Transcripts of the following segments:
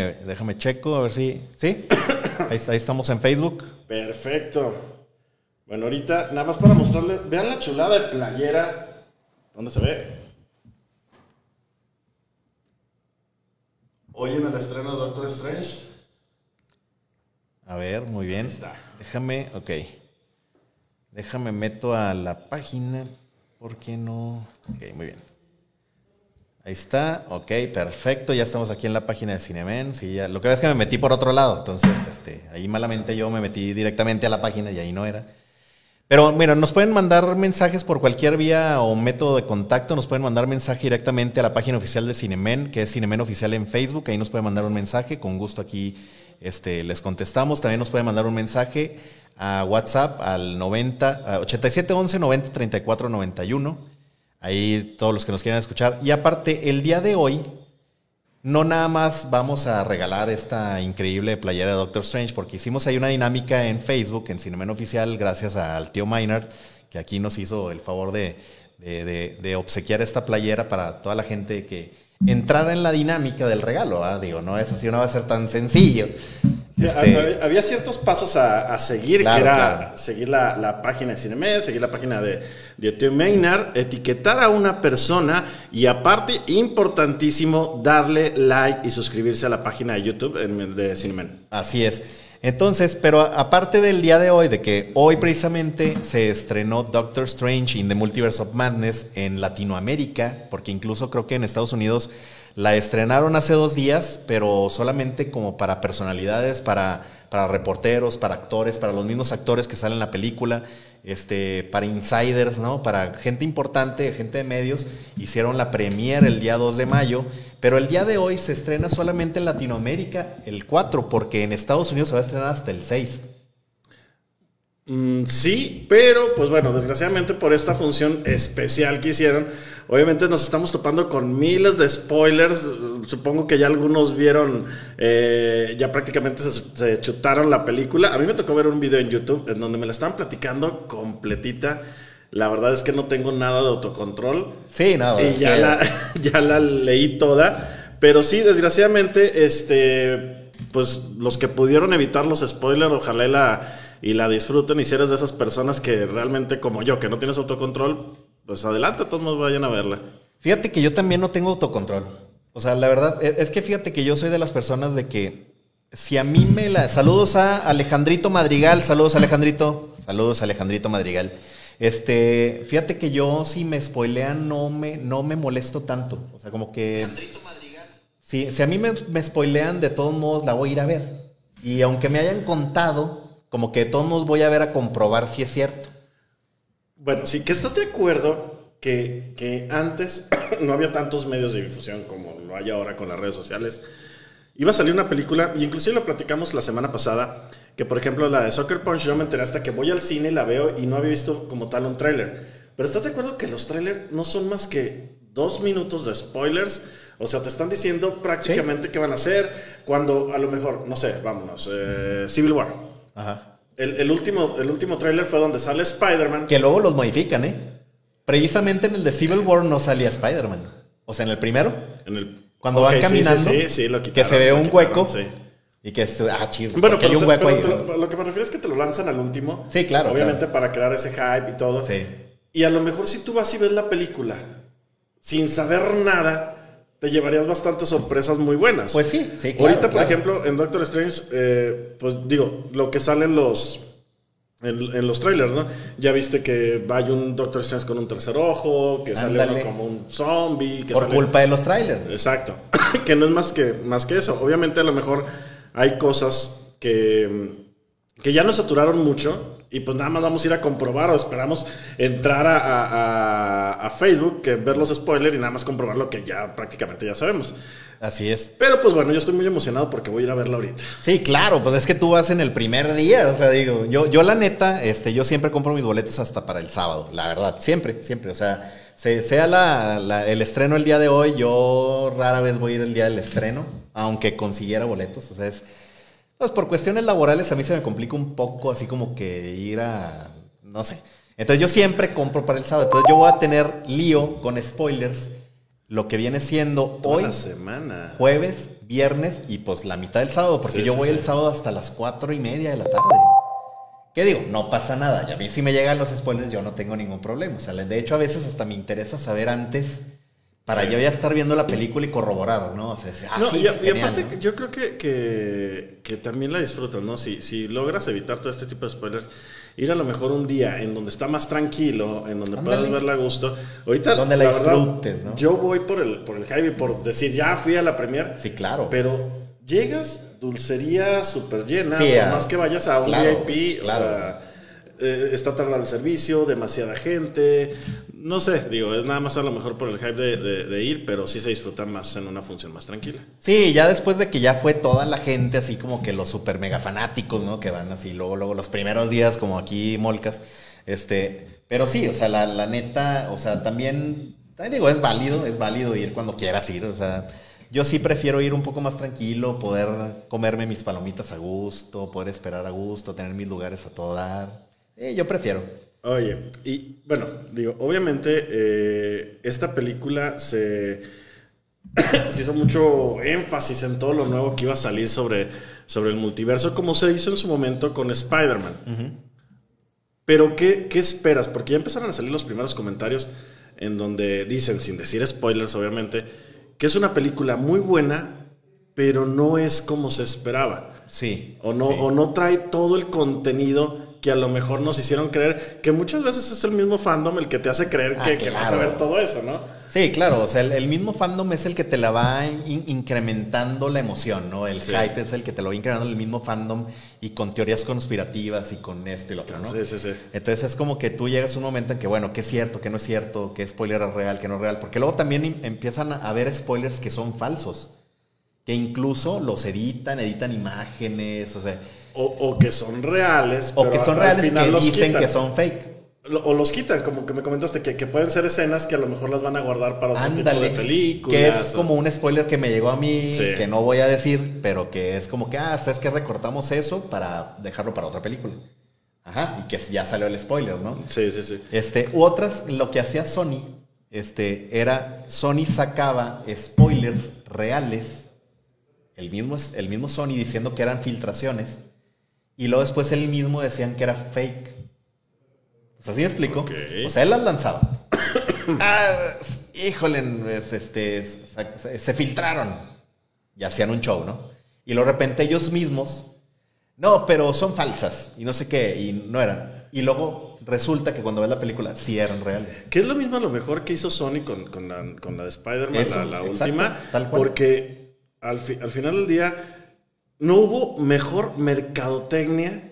Eh, déjame checo, a ver si. ¿Sí? ahí, ahí estamos en Facebook. Perfecto. Bueno, ahorita, nada más para mostrarles, vean la chulada de playera. ¿Dónde se ve? Hoy en el estreno de Doctor Strange. A ver, muy bien. está. Déjame, ok. Déjame meto a la página. ¿Por qué no? Ok, muy bien. Ahí está, ok, perfecto. Ya estamos aquí en la página de Cinemen. Sí, ya. Lo que pasa es que me metí por otro lado. Entonces, este, ahí malamente yo me metí directamente a la página y ahí no era. Pero mira, nos pueden mandar mensajes por cualquier vía o método de contacto. Nos pueden mandar mensaje directamente a la página oficial de Cinemen, que es Cinemen Oficial en Facebook. Ahí nos pueden mandar un mensaje. Con gusto aquí este, les contestamos. También nos pueden mandar un mensaje a WhatsApp al 90, a 8711 90 34 91. Ahí todos los que nos quieran escuchar. Y aparte, el día de hoy, no nada más vamos a regalar esta increíble playera de Doctor Strange, porque hicimos ahí una dinámica en Facebook, en Cinemen Oficial, gracias al tío Maynard, que aquí nos hizo el favor de, de- obsequiar esta playera para toda la gente que entrara en la dinámica del regalo. ¿ah? Digo, no es así, no va a ser tan sencillo. Este, había, ciertos pasos a, a seguir, Claro, que era claro. seguir la, la página de Cinemed, seguir la página de, de Tío Maynard, etiquetar a una persona y aparte, importantísimo, darle like y suscribirse a la página de YouTube de Cinemed. Así es. Entonces, pero aparte del día de hoy, de que hoy precisamente se estrenó Doctor Strange in the Multiverse of Madness en Latinoamérica, porque incluso creo que en Estados Unidos la estrenaron hace dos días, pero solamente como para personalidades, para, para reporteros, para actores, para los mismos actores que salen en la película, este, para insiders, ¿no? Para gente importante, gente de medios, hicieron la premiere el día 2 de mayo, pero el día de hoy se estrena solamente en Latinoamérica el 4, porque en Estados Unidos se va a estrenar hasta el 6. Mm, sí, pero pues bueno, desgraciadamente por esta función especial que hicieron, obviamente nos estamos topando con miles de spoilers. Supongo que ya algunos vieron, eh, ya prácticamente se, se chutaron la película. A mí me tocó ver un video en YouTube en donde me la estaban platicando completita. La verdad es que no tengo nada de autocontrol. Sí, no, Y ya que- la, ya la leí toda. Pero sí, desgraciadamente, este, pues los que pudieron evitar los spoilers, ojalá la, y la disfruten. Y si eres de esas personas que realmente, como yo, que no tienes autocontrol, pues adelante, todos nos vayan a verla. Fíjate que yo también no tengo autocontrol. O sea, la verdad, e- es que fíjate que yo soy de las personas de que si a mí me la... Saludos a Alejandrito Madrigal, saludos Alejandrito, saludos Alejandrito Madrigal. Este, fíjate que yo si me spoilean no me, no me molesto tanto. O sea, como que... Si, si a mí me, me spoilean, de todos modos la voy a ir a ver. Y aunque me hayan contado, como que de todos modos voy a ver a comprobar si es cierto. Bueno, sí, que estás de acuerdo que, que antes no había tantos medios de difusión como lo hay ahora con las redes sociales. Iba a salir una película, y inclusive lo platicamos la semana pasada, que por ejemplo la de Soccer Punch yo me enteré hasta que voy al cine, la veo y no había visto como tal un tráiler. Pero ¿estás de acuerdo que los trailers no son más que dos minutos de spoilers? O sea, te están diciendo prácticamente qué van a hacer cuando a lo mejor, no sé, vámonos, eh, Civil War. Ajá. El, el último, el último tráiler fue donde sale Spider-Man. Que luego los modifican, ¿eh? Precisamente en el de Civil War no salía Spider-Man. O sea, en el primero, En el, cuando Ok, van caminando, Sí, sí, sí, lo que se ve un quitaron, hueco sí. y que es, ah, chido, Bueno, hay pero, un te- hueco pero ahí. te lo, lo que me refiero es que te lo lanzan al último. Sí, claro, Obviamente claro. para crear ese hype y todo. Sí. Y a lo mejor si tú vas y ves la película sin saber nada, te llevarías bastantes sorpresas muy buenas. Pues sí, sí, claro, Ahorita, por ejemplo, en Doctor Strange, eh, pues digo, lo que sale en los... En, en los trailers, ¿no? Ya viste que hay un Doctor Strange con un tercer ojo, que sale uno como un zombie, que Por sale- culpa de los trailers. Exacto. que no es más que, más que eso. Obviamente a lo mejor hay cosas que, que ya nos saturaron mucho y pues nada más vamos a ir a comprobar o esperamos entrar a, a- Facebook, que ver los spoilers y nada más comprobar lo que ya prácticamente ya sabemos. Así es. Pero pues bueno, yo estoy muy emocionado porque voy a ir a verla ahorita. Sí, claro, pues es que tú vas en el primer día, o sea, digo, yo, yo la neta, este, yo siempre compro mis boletos hasta para el sábado, la verdad, siempre, siempre, o sea, se- sea la- la- el estreno el día de hoy, yo rara vez voy a ir el día del estreno, aunque consiguiera boletos, o sea, es, pues por cuestiones laborales a mí se me complica un poco, así como que ir a, no sé, entonces yo siempre compro para el sábado, entonces yo voy a tener lío con spoilers lo que viene siendo Toda hoy, la semana. jueves, viernes y pues la mitad del sábado, porque Sí, yo sí, voy sí. el sábado hasta las cuatro y media de la tarde. ¿Qué digo? No pasa nada. Y a mí si me llegan los spoilers yo no tengo ningún problema. O sea, de hecho a veces hasta me interesa saber antes para Sí. yo ya estar viendo la película y corroborar, ¿no? O sea, decir, ah, No, y, aparte, ¿no? yo creo que, que, que también la disfrutas, ¿no? Si, si logras evitar todo este tipo de spoilers, ir a lo mejor un día en donde está más tranquilo, en donde Ándale. puedas verla a gusto. Ahorita, Donde la disfrutes, ¿no? Yo voy por el, por el hype y por decir, ya fui a la premier, Sí, claro. pero llegas, dulcería súper llena, Sí, por más que vayas a un claro, VIP, claro. o sea, eh, está tardando el servicio, demasiada gente. No sé, digo, es nada más a lo mejor por el hype de, ir, pero sí se disfruta más en una función más tranquila. Sí, ya después de que ya fue toda la gente, así como que los super mega fanáticos, ¿no? Que van así, luego, luego los primeros días, como aquí Molcas. Este, pero sí, o sea, la, neta, o sea, también, digo, es válido, es válido ir cuando quieras ir, o sea, yo sí prefiero ir un poco más tranquilo, poder comerme mis palomitas a gusto, poder esperar a gusto, tener mis lugares a todo dar. Eh, yo prefiero. Oye, y bueno, digo, obviamente eh, esta película se, se hizo mucho énfasis en todo lo nuevo que iba a salir sobre, sobre el multiverso, como se hizo en su momento con Spider-Man. Pero, ¿qué, ¿qué esperas? Porque ya empezaron a salir los primeros comentarios en donde dicen, sin decir spoilers, obviamente, que es una película muy buena, pero no es como se esperaba. Sí. O no, sí. o no trae todo el contenido que a lo mejor nos hicieron creer, que muchas veces es el mismo fandom el que te hace creer Ah, que, que vas a ver todo eso, ¿no? Sí, claro, o sea, el, el mismo fandom es el que te la va in- incrementando la emoción, ¿no? El Sí. hype es el que te lo va incrementando el mismo fandom y con teorías conspirativas y con esto y lo otro, ¿no? Sí, sí, sí. Entonces es como que tú llegas a un momento en que, bueno, qué es cierto, qué no es cierto, qué spoiler es real, qué no es real, porque luego también im- empiezan a haber spoilers que son falsos, que incluso los editan, editan imágenes, o sea, O, o que son reales. o pero que son al reales final que los dicen quitan. que son fake. Lo- O los quitan, como que me comentaste, que, que pueden ser escenas que a lo mejor las van a guardar para otro Ándale, tipo de películas. que es o- como un spoiler que me llegó a mí, Sí. que no voy a decir, pero que es como que, ah, sabes que recortamos eso para dejarlo para otra película. Ajá, y que ya salió el spoiler, ¿no? Sí, sí, sí. Este, u otras, lo que hacía Sony, este, era, Sony sacaba spoilers reales, el mismo, el mismo Sony diciendo que eran filtraciones, y luego después él mismo decían que era fake. O sea, ¿sí me explico? O sea, él las lanzaba. ah, híjole, es- este, se, se filtraron. Y hacían un show, ¿no? Y luego de repente ellos mismos, no, pero son falsas y no sé qué, y no eran. Y luego resulta que cuando ves la película, sí eran reales. Que es lo mismo a lo mejor que hizo Sony con, con la, con la de Spider-Man, la, la última. tal cual. Porque al, fi- al final del día no hubo mejor mercadotecnia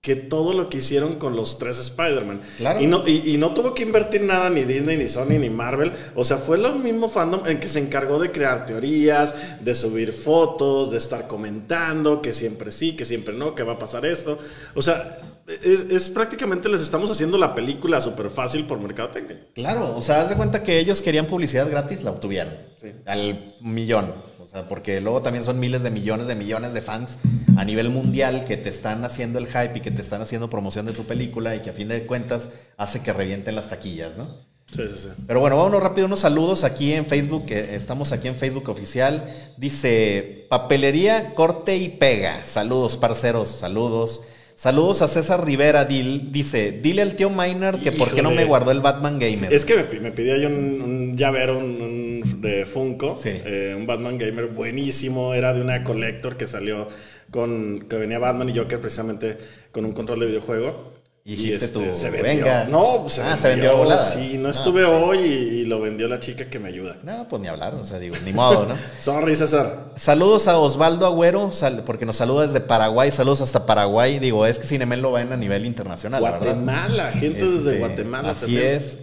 que todo lo que hicieron con los tres Spider-Man. Claro. Y no, y, y no tuvo que invertir nada ni Disney, ni Sony, ni Marvel. O sea, fue el mismo fandom en que se encargó de crear teorías, de subir fotos, de estar comentando que siempre sí, que siempre no, que va a pasar esto. O sea, es, es prácticamente les estamos haciendo la película súper fácil por mercadotecnia. Claro, o sea, haz de cuenta que ellos querían publicidad gratis, la obtuvieron. Sí. Al millón. Sea, porque luego también son miles de millones de millones de fans a nivel mundial que te están haciendo el hype y que te están haciendo promoción de tu película y que a fin de cuentas hace que revienten las taquillas, ¿no? Sí, sí, sí. Pero bueno, vámonos rápido unos saludos aquí en Facebook. Estamos aquí en Facebook oficial. Dice Papelería, corte y pega. Saludos, parceros, saludos. Saludos a César Rivera. Dil- dice, dile al tío Maynard que por qué no me guardó el Batman Gamer. Es que me, me pidió yo un, un llavero un, un de Funko, Sí. eh, un Batman Gamer buenísimo, era de una collector que salió con, que venía Batman y Joker precisamente con un control de videojuego. Y dijiste tú, se vendió. venga. No, se Ah, vendió. se vendió volada. Sí, no estuve sí. hoy y, y lo vendió la chica que me ayuda. No, pues ni hablar, o sea, digo, ni modo, ¿no? Sorry, César. Saludos a Osvaldo Agüero, sal- porque nos saluda desde Paraguay. Saludos hasta Paraguay. Digo, es que Cinemel lo ven a nivel internacional, la. Guatemala, gente desde Este, Guatemala Así también. es.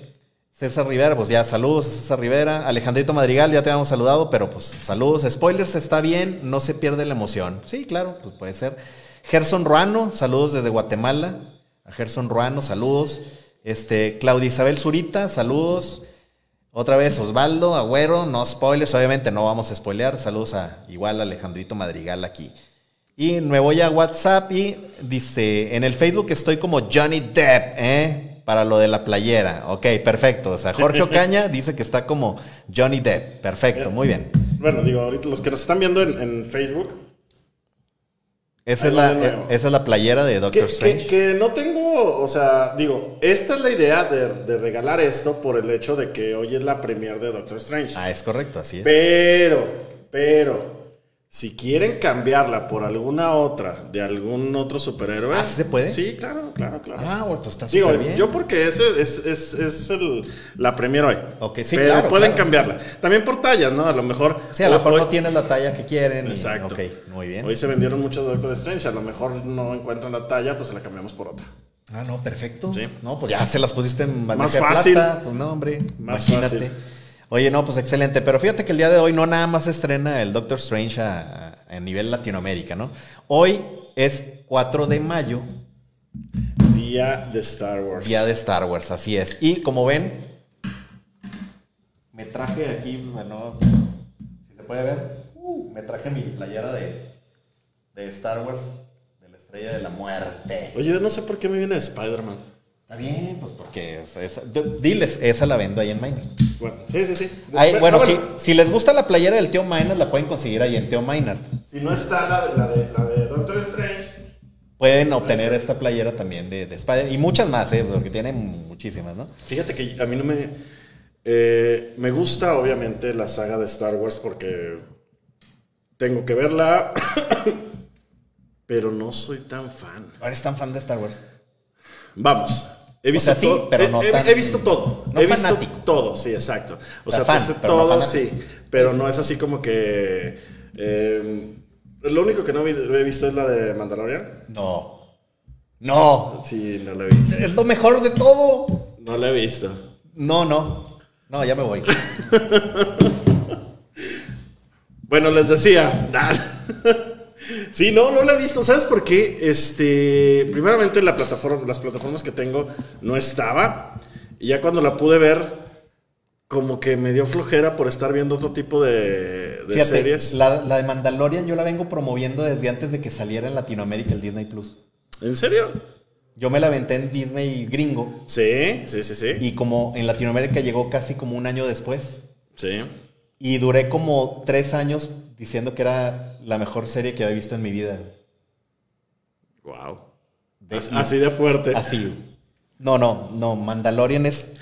César Rivera, pues ya saludos a César Rivera. Alejandrito Madrigal, ya te habíamos saludado, pero pues saludos. Spoilers está bien, no se pierde la emoción. Sí, claro, pues puede ser. Gerson Ruano, saludos desde Guatemala. A Gerson Ruano, saludos. Este, Claudia Isabel Zurita, saludos. Otra vez Osvaldo, Agüero, no spoilers, obviamente no vamos a spoilear. Saludos a igual a Alejandrito Madrigal aquí. Y me voy a WhatsApp y dice, en el Facebook estoy como Johnny Depp, ¿eh? Para lo de la playera. Ok, perfecto. O sea, Jorge Ocaña dice que está como Johnny Depp. Perfecto, muy bien. Bueno, digo, ahorita los que nos están viendo en, en Facebook, Esa es, la, esa es la playera de que, Doctor que- Strange. que no tengo, o sea, digo, esta es la idea de, de regalar esto por el hecho de que hoy es la premier de Doctor Strange. Ah, es correcto, así es. Pero, pero, si quieren cambiarla por alguna otra, de algún otro superhéroe. Ah, ¿sí se puede? Sí, claro, claro, claro. Ah, bueno, pues está Digo, bien. yo porque ese es, es, es el, la premier hoy. Ok, sí, Pero claro, pueden claro. cambiarla. También por tallas, ¿no? A lo mejor. Sí, a lo mejor hoy- no tienes la talla que quieren. y- Exacto. Ok, muy bien. Hoy se vendieron muchos Doctor Strange. A lo mejor no encuentran la talla, pues se la cambiamos por otra. Ah, no, perfecto. Sí. No, pues ya se las pusiste en bandeja Más de fácil. plata. Pues no, hombre. Más imagínate. fácil. Oye, no, pues excelente. Pero fíjate que el día de hoy no nada más estrena el Doctor Strange a, a- a nivel Latinoamérica, ¿no? Hoy es 4 de mayo, Día de Star Wars. día de Star Wars, así es. Y como ven, me traje aquí, bueno, si se puede ver, uh, me traje mi playera de, de Star Wars, de la estrella de la muerte. Oye, yo no sé por qué me viene de Spider-Man. Está bien, pues porque es- diles, esa la vendo ahí en Minor. Bueno, sí, sí, sí. Bueno, si, si les gusta la playera del tío Maynard, la pueden conseguir ahí en tío Maynard. Si no está la de, la de, la de Doctor Strange. Pueden obtener esta playera también de, de Spider y muchas más, ¿eh? porque tienen muchísimas, ¿no? Fíjate que a mí no me. eh, me gusta, obviamente, la saga de Star Wars porque tengo que verla. pero no soy tan fan. ¿Eres tan fan de Star Wars? Vamos. He visto sea, sí, todo. pero he, no he- tan- he visto todo. no he visto fanático. todo, sí, exacto. O, O sea, fan, no todo, sí. Pero no es así como que. eh, lo único que no he visto es la de Mandalorian. No. No. Sí, no la he visto. Es lo mejor de todo. No la he visto. No, no. No, ya me voy. Bueno, les decía. sí, no, no la he visto. ¿Sabes por qué? Este, primeramente la plataforma, las plataformas que tengo no estaba. Y ya cuando la pude ver, como que me dio flojera por estar viendo otro tipo de, de Fíjate, series. La, la de Mandalorian yo la vengo promoviendo desde antes de que saliera en Latinoamérica el Disney Plus. ¿En serio? Yo me la aventé en Disney gringo Sí, sí, sí, sí. y como en Latinoamérica llegó casi como un año después. Sí. Y duré como tres años diciendo que era la mejor serie que había visto en mi vida. Wow. De- Así de fuerte. Así. No, no, no. Mandalorian es.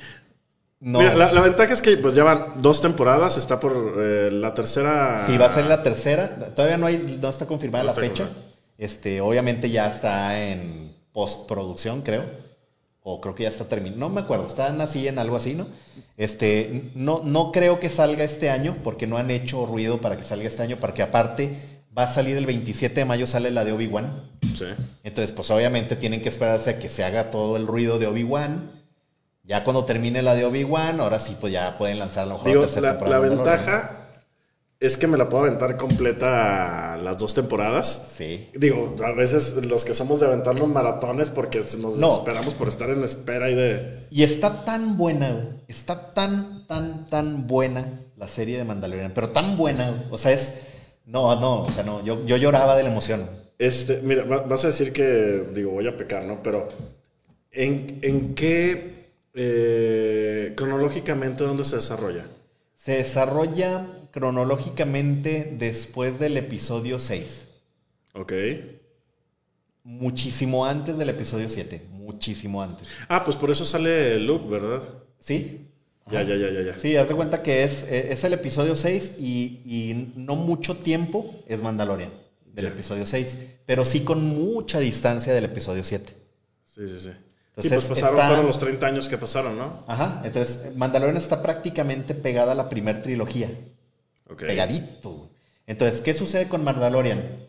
No. Mira, la, la ventaja es que pues llevan dos temporadas, está por eh, la tercera. Sí, va a ser la tercera. Todavía no, hay, no está confirmada No la está fecha. confirmada. Este, obviamente ya está en postproducción, creo. O creo que ya está terminado. No me acuerdo. Están así en algo así, ¿no? Este, no, no creo que salga este año, porque no han hecho ruido para que salga este año, porque aparte va a salir el 27 de mayo, sale la de Obi-Wan. Sí. Entonces, pues obviamente tienen que esperarse a que se haga todo el ruido de Obi-Wan. Ya cuando termine la de Obi-Wan, ahora sí, pues ya pueden lanzar a lo mejor Digo, la la, ventaja es que me la puedo aventar completa las dos temporadas. Sí. Digo, a veces los que somos de aventar los maratones porque nos No. desesperamos por estar en espera y de... Y está tan buena. Está tan, tan, tan buena la serie de Mandalorian. Pero tan buena. O sea, es. No, no, o sea, no. Yo, yo lloraba de la emoción. Este, mira, va- vas a decir que, digo, voy a pecar, ¿no? Pero, ¿en, en qué eh, cronológicamente dónde se desarrolla? Se desarrolla cronológicamente después del episodio 6. Ok. Muchísimo antes del episodio 7. Muchísimo antes. Ah, pues por eso sale Luke, ¿verdad? ¿Sí? Ya, ya, ya, ya, ya. Sí, haz de cuenta que es, eh, es el episodio 6 y, y no mucho tiempo es Mandalorian del Ya. episodio 6, pero sí con mucha distancia del episodio 7. Sí, sí, sí. Entonces, sí, pues pasaron, está- fueron los 30 años que pasaron, ¿no? Ajá, entonces Mandalorian está prácticamente pegada a la primer trilogía. Pegadito. Entonces, ¿qué sucede con Mandalorian?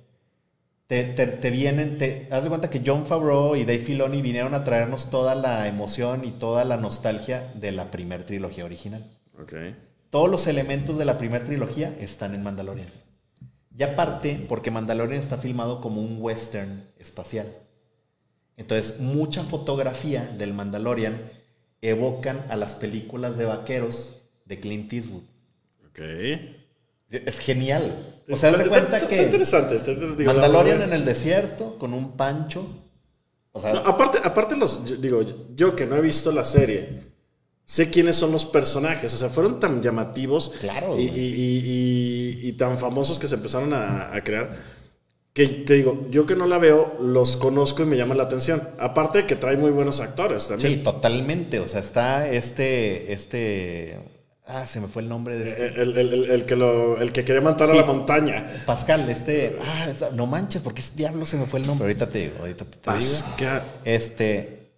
Te, te, te vienen, te, haz de cuenta que John Favreau y Dave Filoni vinieron a traernos toda la emoción y toda la nostalgia de la primer trilogía original. Ok. Todos los elementos de la primera trilogía están en Mandalorian. Y aparte, porque Mandalorian está filmado como un western espacial. Entonces, mucha fotografía del Mandalorian evocan a las películas de vaqueros de Clint Eastwood. Ok. Es genial. O sea, Está- cuenta que Está interesante. está- digo, Mandalorian en el desierto con un pancho O sea, No, aparte, aparte los, yo- digo, yo que no he visto la serie, sé quiénes son los personajes. O sea, fueron tan llamativos Claro, y, y- y- y- tan famosos que se empezaron a, a crear. Que te digo, yo que no la veo, los conozco y me llama la atención. Aparte de que trae muy buenos actores sí, también. totalmente. O sea, está este, este, ah, se me fue el nombre de este. El, el- el- el que lo, el que quería matar Sí. a la montaña. Pascal, este, ah, no manches, porque ese diablo se me fue el nombre. Ahorita te digo, ahorita te digo. Pascal. Este,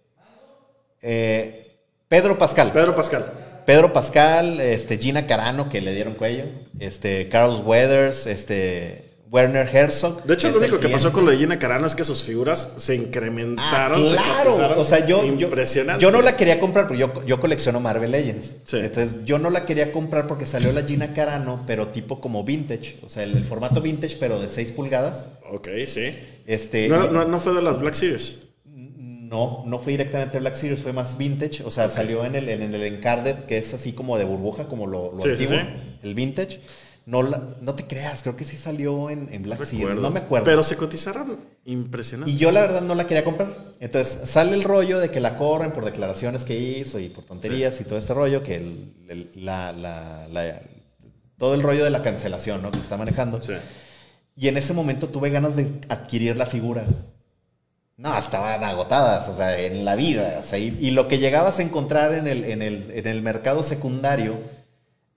eh, Pedro Pascal. Pedro Pascal. Pedro Pascal, este, Gina Carano, que le dieron cuello, este, Carlos Weathers, este, Werner Herzog. De hecho, lo único que pasó con lo de Gina Carano es que sus figuras se Ah, incrementaron. se claro, o sea, yo, Impresionante. yo no la quería comprar porque yo, yo colecciono Marvel Legends. Sí. Entonces, yo no la quería comprar porque salió la Gina Carano, pero tipo como vintage. O sea, el, el formato vintage, pero de 6 pulgadas. Ok, sí. Este, No, no, no fue de las Black Series. No, no fue directamente Black Series, fue más vintage. O sea, salió en el, en el Encarded, que es así como de burbuja, como lo, lo Sí, sí, antiguo, sí. el vintage. No, la- no te creas, creo que sí salió en, en Black. Recuerdo. No me acuerdo. Pero se cotizaron impresionante. y yo la verdad no la quería comprar. Entonces sale el rollo de que la corren por declaraciones que hizo y por tonterías y todo este rollo, que el- el- la, la- la- todo el rollo de la cancelación ¿no? que se está manejando. Sí. Y en ese momento tuve ganas de adquirir la figura. No, estaban agotadas, o sea, en la vida. O sea, y, y lo que llegabas a encontrar en el, en, el, en el mercado secundario,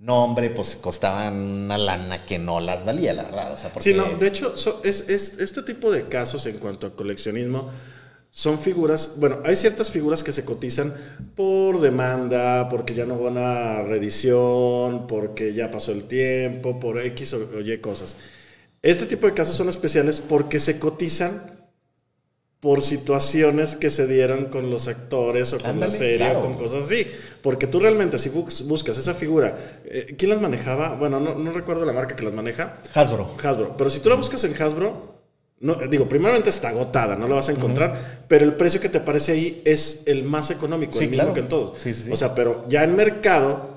no, hombre, pues costaban una lana que no las valía, la verdad. O sea, porque Sí, no, de hecho, es, es- este tipo de casos en cuanto a coleccionismo son figuras, bueno, hay ciertas figuras que se cotizan por demanda, porque ya no van a reedición, porque ya pasó el tiempo, por X o, o Y cosas. Este tipo de casos son especiales porque se cotizan por situaciones que se dieron con los actores o con Ándale, la serie claro. o con cosas así. Porque tú realmente, si bus- buscas esa figura, eh, ¿quién las manejaba? Bueno, no, no recuerdo la marca que las maneja. Hasbro. Hasbro. Pero si tú la buscas en Hasbro, no, digo, primeramente está agotada, no la vas a encontrar, pero el precio que te aparece ahí es el más económico, Sí, el mismo claro. que en todos. Sí, sí, sí. O sea, pero ya en mercado,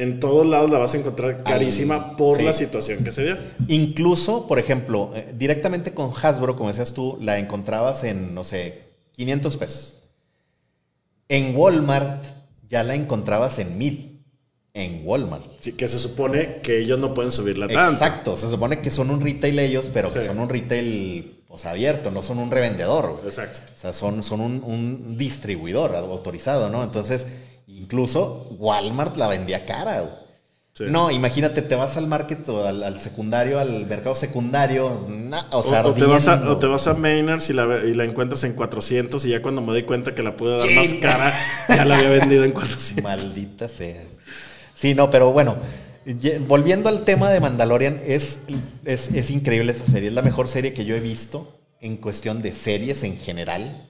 en todos lados la vas a encontrar carísima por sí. la situación que se dio. Incluso, por ejemplo, eh, directamente con Hasbro, como decías tú, la encontrabas en, no sé, 500 pesos. En Walmart ya la encontrabas en 1000. En Walmart. Sí, que se supone que ellos no pueden subirla tanto. Exacto, se supone que son un retail ellos, pero que son un retail pues, abierto, no son un revendedor. güey. Exacto. O sea, son, son un, un distribuidor autorizado, ¿no? Entonces, incluso Walmart la vendía cara. güey. Sí. No, imagínate, te vas al market o al, al secundario, al mercado secundario, o sea, O, o te vas a, o te vas a Maynard's y la, ve- y la encuentras en 400 y ya cuando me doy cuenta que la pude dar más cara, ya la había vendido en 400. Maldita sea. Sí, no, pero bueno, volviendo al tema de Mandalorian, es, es, es increíble esa serie. Es la mejor serie que yo he visto en cuestión de series en general.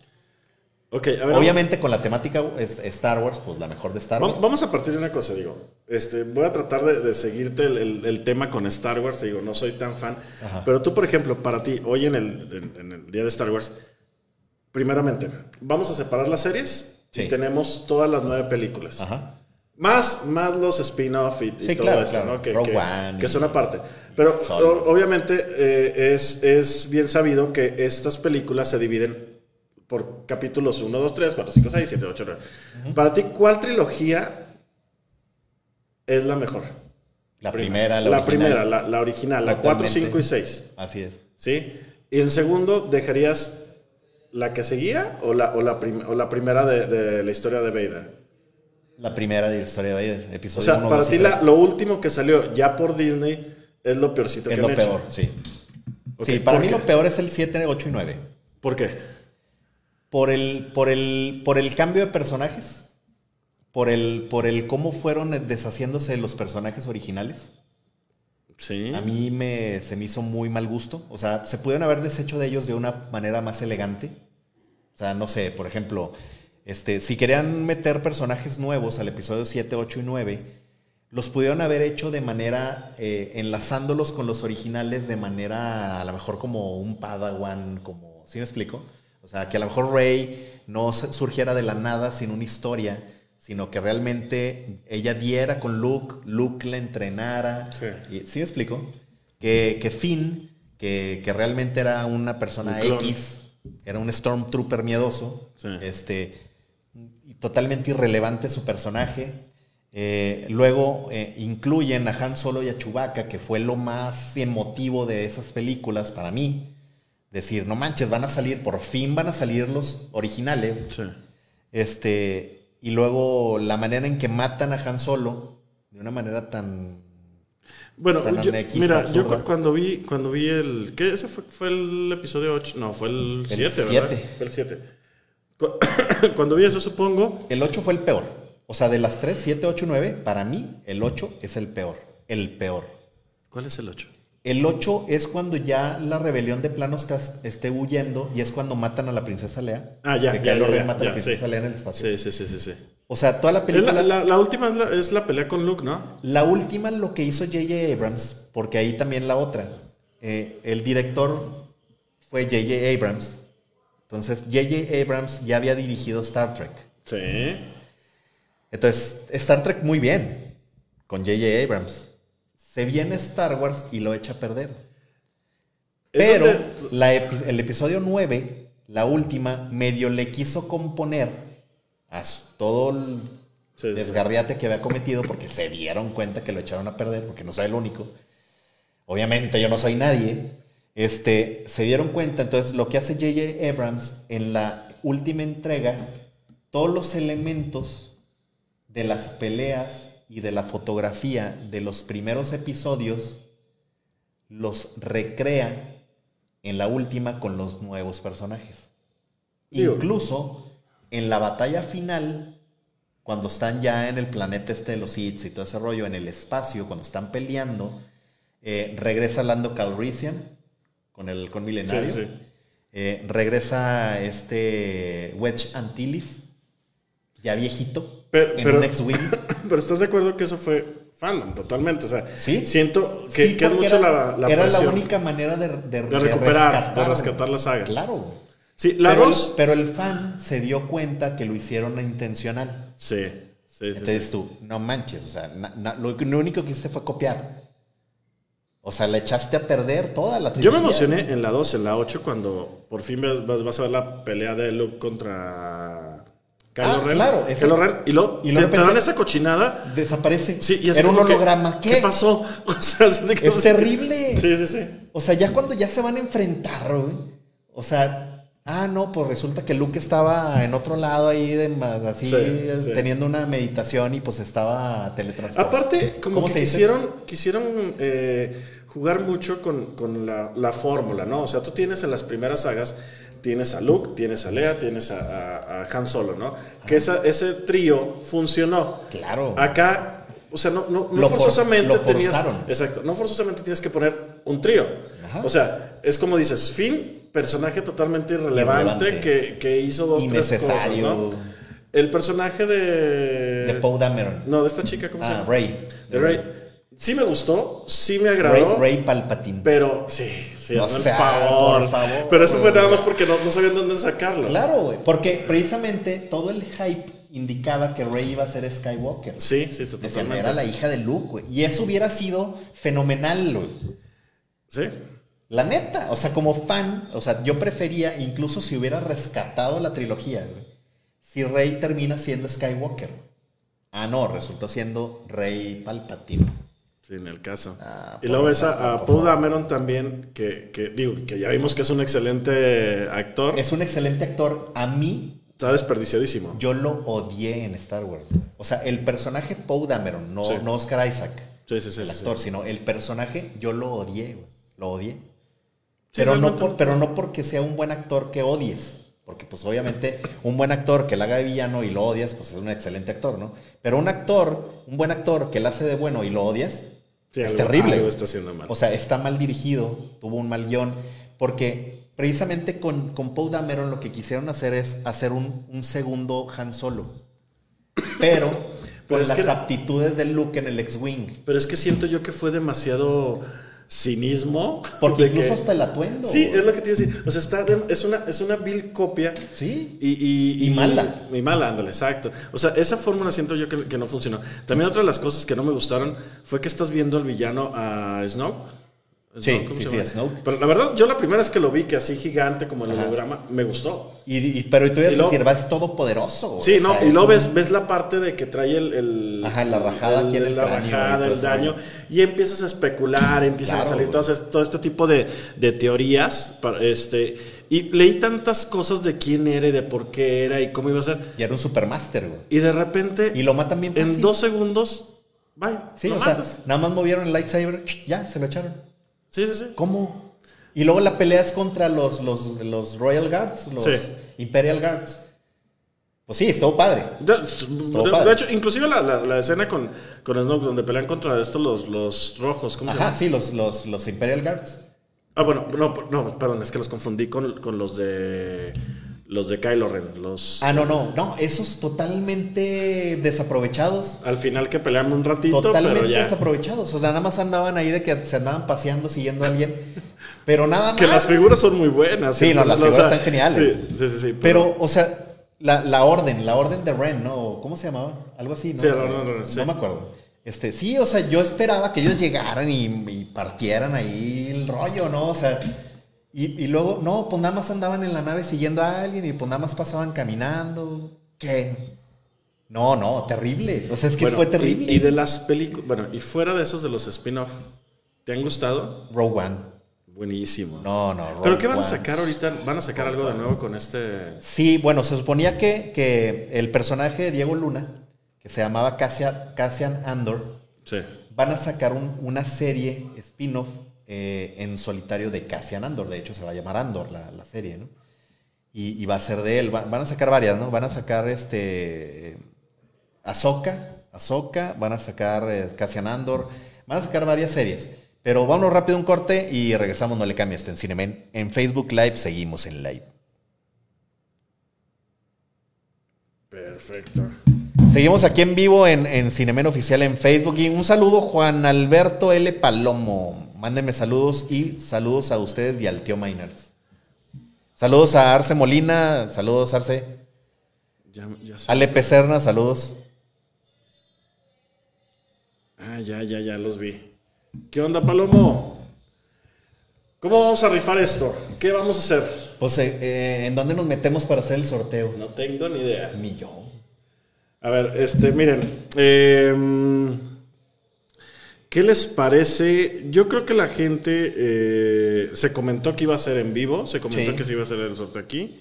Ok, a ver. Obviamente con la temática Star Wars, pues la mejor de Star Wars. Vamos a partir de una cosa, digo. Este, voy a tratar de, de seguirte el, el- el tema con Star Wars. Te digo, no soy tan fan. Ajá. Pero tú, por ejemplo, para ti, hoy en el, en, en el día de Star Wars, primeramente, vamos a separar las series Sí. y tenemos todas las nueve películas. Ajá. Más, más los spin-off y, todo claro, claro. ¿no? Que, son aparte. Pero o- obviamente eh, es, es bien sabido que estas películas se dividen por capítulos 1, 2, 3, 4, 5, 6, 7, 8, 9. Para ti, ¿cuál trilogía es la mejor? La primera, la, La, original. primera, la, la original, la 4, Totalmente. 5 y 6. Así es. ¿Sí? Y en segundo, ¿dejarías la que seguía o la, o la, prim- o la primera de, de la historia de Vader? La primera de la historia de Vader, O episodio sea, 1, para 2 y ti la- 3. lo último que salió ya por Disney es lo peorcito es que lo han peor, hecho. sí. Ok, sí, para ¿por mí qué? lo peor es el 7, 8 y 9. ¿Por qué? Por el, por el, por el cambio de personajes, por el, por el cómo fueron deshaciéndose los personajes originales. Sí. A mí me, se me hizo muy mal gusto. O sea, se pudieron haber deshecho de ellos de una manera más elegante. O sea, no sé, por ejemplo, este, si querían meter personajes nuevos al episodio 7, 8 y 9, los pudieron haber hecho de manera, eh, enlazándolos con los originales de manera, a lo mejor como un Padawan, como, ¿sí me explico? O sea, que a lo mejor Rey no surgiera de la nada sin una historia, sino que realmente ella diera con Luke, Luke la entrenara. Sí. Y- ¿Sí me explico? Que, que Finn, que, que realmente era una persona Un. X, Era un Stormtrooper miedoso. Sí. Este, totalmente irrelevante su personaje. Eh, luego eh, incluyen a Han Solo y a Chewbacca, que fue lo más emotivo de esas películas para mí. Decir, no manches, van a salir, por fin van a salir los originales. Sí. Este, y luego la manera en que matan a Han Solo, de una manera tan... Bueno, Tan yo- anequiza, mira, yo absurda. cu- cuando vi, cuando vi el. ¿Qué? Ese fue, fue el episodio 8. No, fue el El 7, ¿verdad? siete. Fue el 7. Cuando vi eso, supongo. El 8 fue el peor. O sea, de las 3, 7, 8, 9, para mí el 8 es el peor. El peor. ¿Cuál es el 8? El 8 es cuando ya la rebelión de planos esté huyendo y es cuando matan a la princesa Lea. Ah, ya, Que ya, ya, ya, mata a la princesa sí. Lea en el espacio. Sí, sí, sí, sí. sí. O sea, toda la película... la, La, la- la última es la, es la pelea con Luke, ¿no? última lo que hizo J.J. Abrams, porque ahí también la otra. Eh, el director fue J.J. Abrams. Entonces, J.J. Abrams ya había dirigido Star Trek. Sí. Entonces, Star Trek muy bien con J.J. Abrams. Se viene Star Wars y lo echa a perder. Pero donde- la epi- el episodio 9, la última, medio le quiso componer a todo el Sí, sí, sí. desgarriate que había cometido porque se dieron cuenta que lo echaron a perder porque no soy el único. Obviamente yo no soy nadie. Este, se dieron cuenta, entonces lo que hace J.J. Abrams en la última entrega, todos los elementos de las peleas y de la fotografía de los primeros episodios los recrea en la última con los nuevos personajes. Digo- Incluso en la batalla final, cuando están ya en el planeta este de los Sith y todo ese rollo, en el espacio, cuando están peleando, eh, regresa Lando Calrissian con el con Milenario. Sí. Eh, regresa este Wedge Antilles, ya viejito, Pero- en pero- un X-Wing. Pero estás de acuerdo que eso fue fandom, totalmente. O sea, Sí. siento que, Sí, que es mucho era, la, la era la única manera de, de- de recuperar, de rescatar, rescatar la saga. Claro. Sí, la pero, 2. el, pero el fan se dio cuenta que lo hicieron intencional. Sí, sí, sí. Entonces sí. tú, no manches, o sea, na- na- lo, lo único que hiciste fue copiar. O sea, le echaste a perder toda la Yo me trilogía. emocioné en la 2, en la 8, cuando por fin vas a ver la pelea de Luke contra Kylo Ah, Ren. claro, ese- Kylo Ren, y luego y te, luego te dan esa cochinada. Desaparece. Sí, y es Era un que, holograma. ¿Qué? ¿Qué pasó? O sea, Es terrible. Sí, sí, sí. O sea, ya cuando ya se van a enfrentar, güey. O sea, ah, no, pues resulta que Luke estaba en otro lado ahí, de más, así, Sí, sí. teniendo una meditación y pues estaba teletransportado. Aparte, como ¿Cómo que dice? quisieron eh, jugar mucho con, con la, la fórmula, ¿no? O sea, tú tienes en las primeras sagas, tienes a Luke, tienes a Leia, tienes a, a- a Han Solo, ¿no? Que esa- ese trío funcionó. Claro. Acá, o sea, no, no, no Lo for- forzosamente lo tenías. Exacto, no forzosamente tienes que poner un trío. Ajá. O sea, es como dices, Finn, personaje totalmente irrelevante, Irrelevante. Que, que hizo dos, tres cosas. ¿no? El personaje de. De Poe Dameron. No, de esta chica, ¿cómo se Ah, llama? Rey. De Rey. Sí me gustó, sí me agradó. Rey Palpatine. Pero, sí, sí, O hazme el sea, favor. por favor. Pero eso fue nada más porque no, no sabían dónde sacarlo. Claro, güey. Porque precisamente todo el hype indicaba que Rey iba a ser Skywalker. Sí, sí, Decían, totalmente. era la hija de Luke, güey. Y eso hubiera sido fenomenal, güey. Sí. La neta, o sea, como fan, o sea, yo prefería, incluso si hubiera rescatado la trilogía, güey, si Rey termina siendo Skywalker. Ah, no, resultó siendo Rey Palpatine. Sí, en el caso. Ah, y luego ves a, a favor. Dameron también, que, que digo, que ya vimos que es un excelente actor. Es un excelente actor. A mí, Está desperdiciadísimo. yo lo odié en Star Wars. O sea, el personaje Poe Dameron, no, Sí. no Oscar Isaac, Sí, sí, sí. el actor, sí. sino el personaje, yo lo odié, güey. Lo odié. Pero, no por- pero no porque sea un buen actor que odies. Porque pues obviamente un buen actor que la haga de villano y lo odias, pues es un excelente actor, ¿no? Pero un actor, un buen actor que la hace de bueno y lo odias, Sí, es algo- terrible. algo está haciendo mal. O sea, está mal dirigido, tuvo un mal guion, porque precisamente con, con Poe Dameron lo que quisieron hacer es hacer un, un segundo Han Solo. Pero Pero con las que- aptitudes de Luke en el X-Wing. Pero es que siento yo que fue demasiado cinismo. Porque incluso que- hasta el atuendo. Sí, es lo que te iba a decir. O sea, está de- es, una, es una vil copia. Sí. Y, y, Y mala. Y mala, ándale, exacto. O sea, esa fórmula siento yo que, que no funcionó. También otra de las cosas que no me gustaron fue que estás viendo al villano a Snoke. Sí, ¿Cómo sí, sí? Snoke. Pero la verdad, yo la primera vez que lo vi, que así gigante como el holograma, me gustó. Y, y- pero tú ibas Y a luego- decir, va, es todopoderoso. güey. Sí, O no, sea, y luego un- ves, ves la parte de que trae el... el Ajá, la aquí en el la cráneo el daño. Y empiezas a especular, empiezan Claro, a salir güey. todo, este- todo este tipo de, de teorías. para- este, y leí tantas cosas de quién era y de por qué era y cómo iba a ser. Y era un supermaster, güey. Y de repente, Y lo matan bien fácil. en dos segundos, bye. Sí, o sea, nada más movieron el lightsaber, ya, se lo echaron. Sí, sí, sí. ¿Cómo? Y luego la pelea es contra los, los, los Royal Guards, los Sí. Imperial Guards. Pues sí, estuvo padre. De, de- padre. de hecho, inclusive la, la- la escena con, con Snoke donde pelean contra estos los, los rojos, ¿cómo se Ajá, llama? sí, los, los, los Imperial Guards. Ah, bueno, no, no, perdón, es que los confundí con, con los de los de Kylo Ren, los Ah, no, no, no, esos totalmente desaprovechados. al final que pelean un ratito, Totalmente pero ya desaprovechados. O sea, nada más andaban ahí de que se andaban paseando siguiendo a alguien. Pero nada más. que las figuras son muy buenas. Sí, no, las o sea, figuras están geniales. Sí, sí, sí, sí, Pero, o sea, la, la orden, la orden de Ren, ¿no? ¿Cómo se llamaba? Algo así, ¿no? Sí, la orden de Ren, No sí. me acuerdo. Este, sí, o sea, yo esperaba que ellos llegaran y, y partieran ahí el rollo, ¿no? O sea, y, y luego, no, pues nada más andaban en la nave siguiendo a alguien y pues nada más pasaban caminando. ¿Qué? No, no, terrible. O sea, es que Bueno, fue terrible. Y, y de las películas, bueno, y fuera de esos de los spin-off, ¿te han gustado? Rogue One. Buenísimo. No, no, Rogue ¿Pero qué van a sacar ahorita? ¿Van a sacar algo de nuevo con este...? Sí, bueno, se suponía que, que el personaje de Diego Luna, que se llamaba Cassia- Cassian Andor, Sí. van a sacar un- una serie spin-off eh, en solitario de Cassian Andor. De hecho, se va a llamar Andor la, la serie, ¿no? Y, y va a ser de él. Va- van a sacar varias, ¿no? Van a sacar este. Ahsoka, Ahsoka, van a sacar eh, Cassian Andor, van a sacar varias series. Pero vámonos rápido a un corte y regresamos, no le cambies en Cinemen. En Facebook Live seguimos en live. Perfecto. Seguimos aquí en vivo en, en Cinemen Oficial en Facebook. Y un saludo, Juan Alberto L. Palomo. Mándenme saludos y saludos a ustedes y al tío Miners. Saludos a Arce Molina, saludos Arce. Ya, ya. Ale Pecerna, saludos. Ah, ya, ya, ya los vi. ¿Qué onda, Palomo? ¿Cómo vamos a rifar esto? ¿Qué vamos a hacer? Pues, eh, eh, ¿en dónde nos metemos para hacer el sorteo? No tengo ni idea. Ni yo. A ver, este, miren. em, ¿Qué les parece? Yo creo que la gente eh, se comentó que iba a ser en vivo, se comentó Sí. que se iba a hacer el sorteo aquí.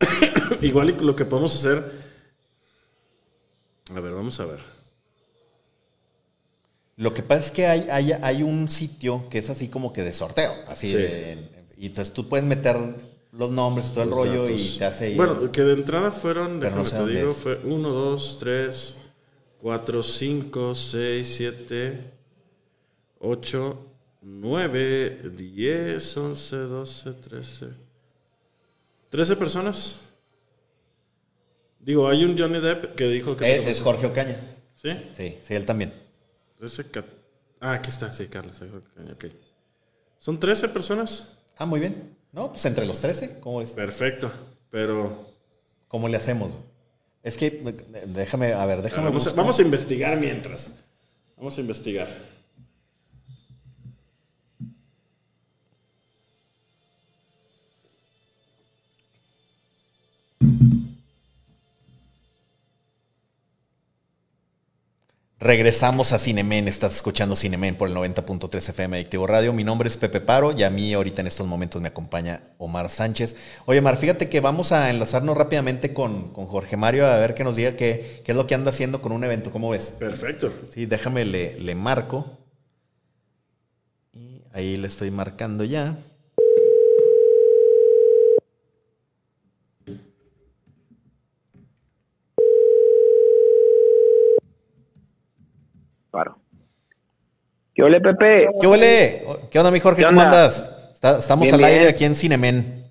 Igual lo que podemos hacer. A ver, vamos a ver. Lo que pasa es que hay, hay, hay un sitio que es así como que de sorteo. Así Sí. de- y entonces tú puedes meter los nombres, todo el Los rollo datos. y te hace Bueno, que de entrada fueron, déjame no sé te digo, fue 1, 2, 3, 4, 5, 6, 7, 8, 9, 10, 11, 12, 13. 13 personas. Digo, hay un Johnny Depp que dijo que... Eh, es Jorge Ocaña. ¿Sí? Sí, sí, él también. 13, ca- Ah, aquí está, sí, Carlos. ok. ¿Son 13 personas? Ah, muy bien. No, pues entre los 13, ¿cómo es? Perfecto, pero... ¿Cómo le hacemos? Es que, déjame, a ver, déjame. Vamos a, vamos a investigar mientras. Vamos a investigar. Regresamos a Cinemen. Estás escuchando Cinemen por el 90.3 FM Adictivo Radio. Mi nombre es Pepe Paro y a mí ahorita en estos momentos me acompaña Omar Sánchez. Oye, Omar, fíjate que vamos a enlazarnos rápidamente con, con Jorge Mario a ver que nos diga qué, qué es lo que anda haciendo con un evento. ¿Cómo ves? Perfecto. Sí, déjame, le, le marco. Y ahí le estoy marcando ya. Claro. ¿Qué ole, Pepe? ¿Qué huele? ¿Qué onda, mi Jorge? ¿Qué ¿Cómo onda? andas? Está- estamos Bien, al aire bien. aquí en Cinemen.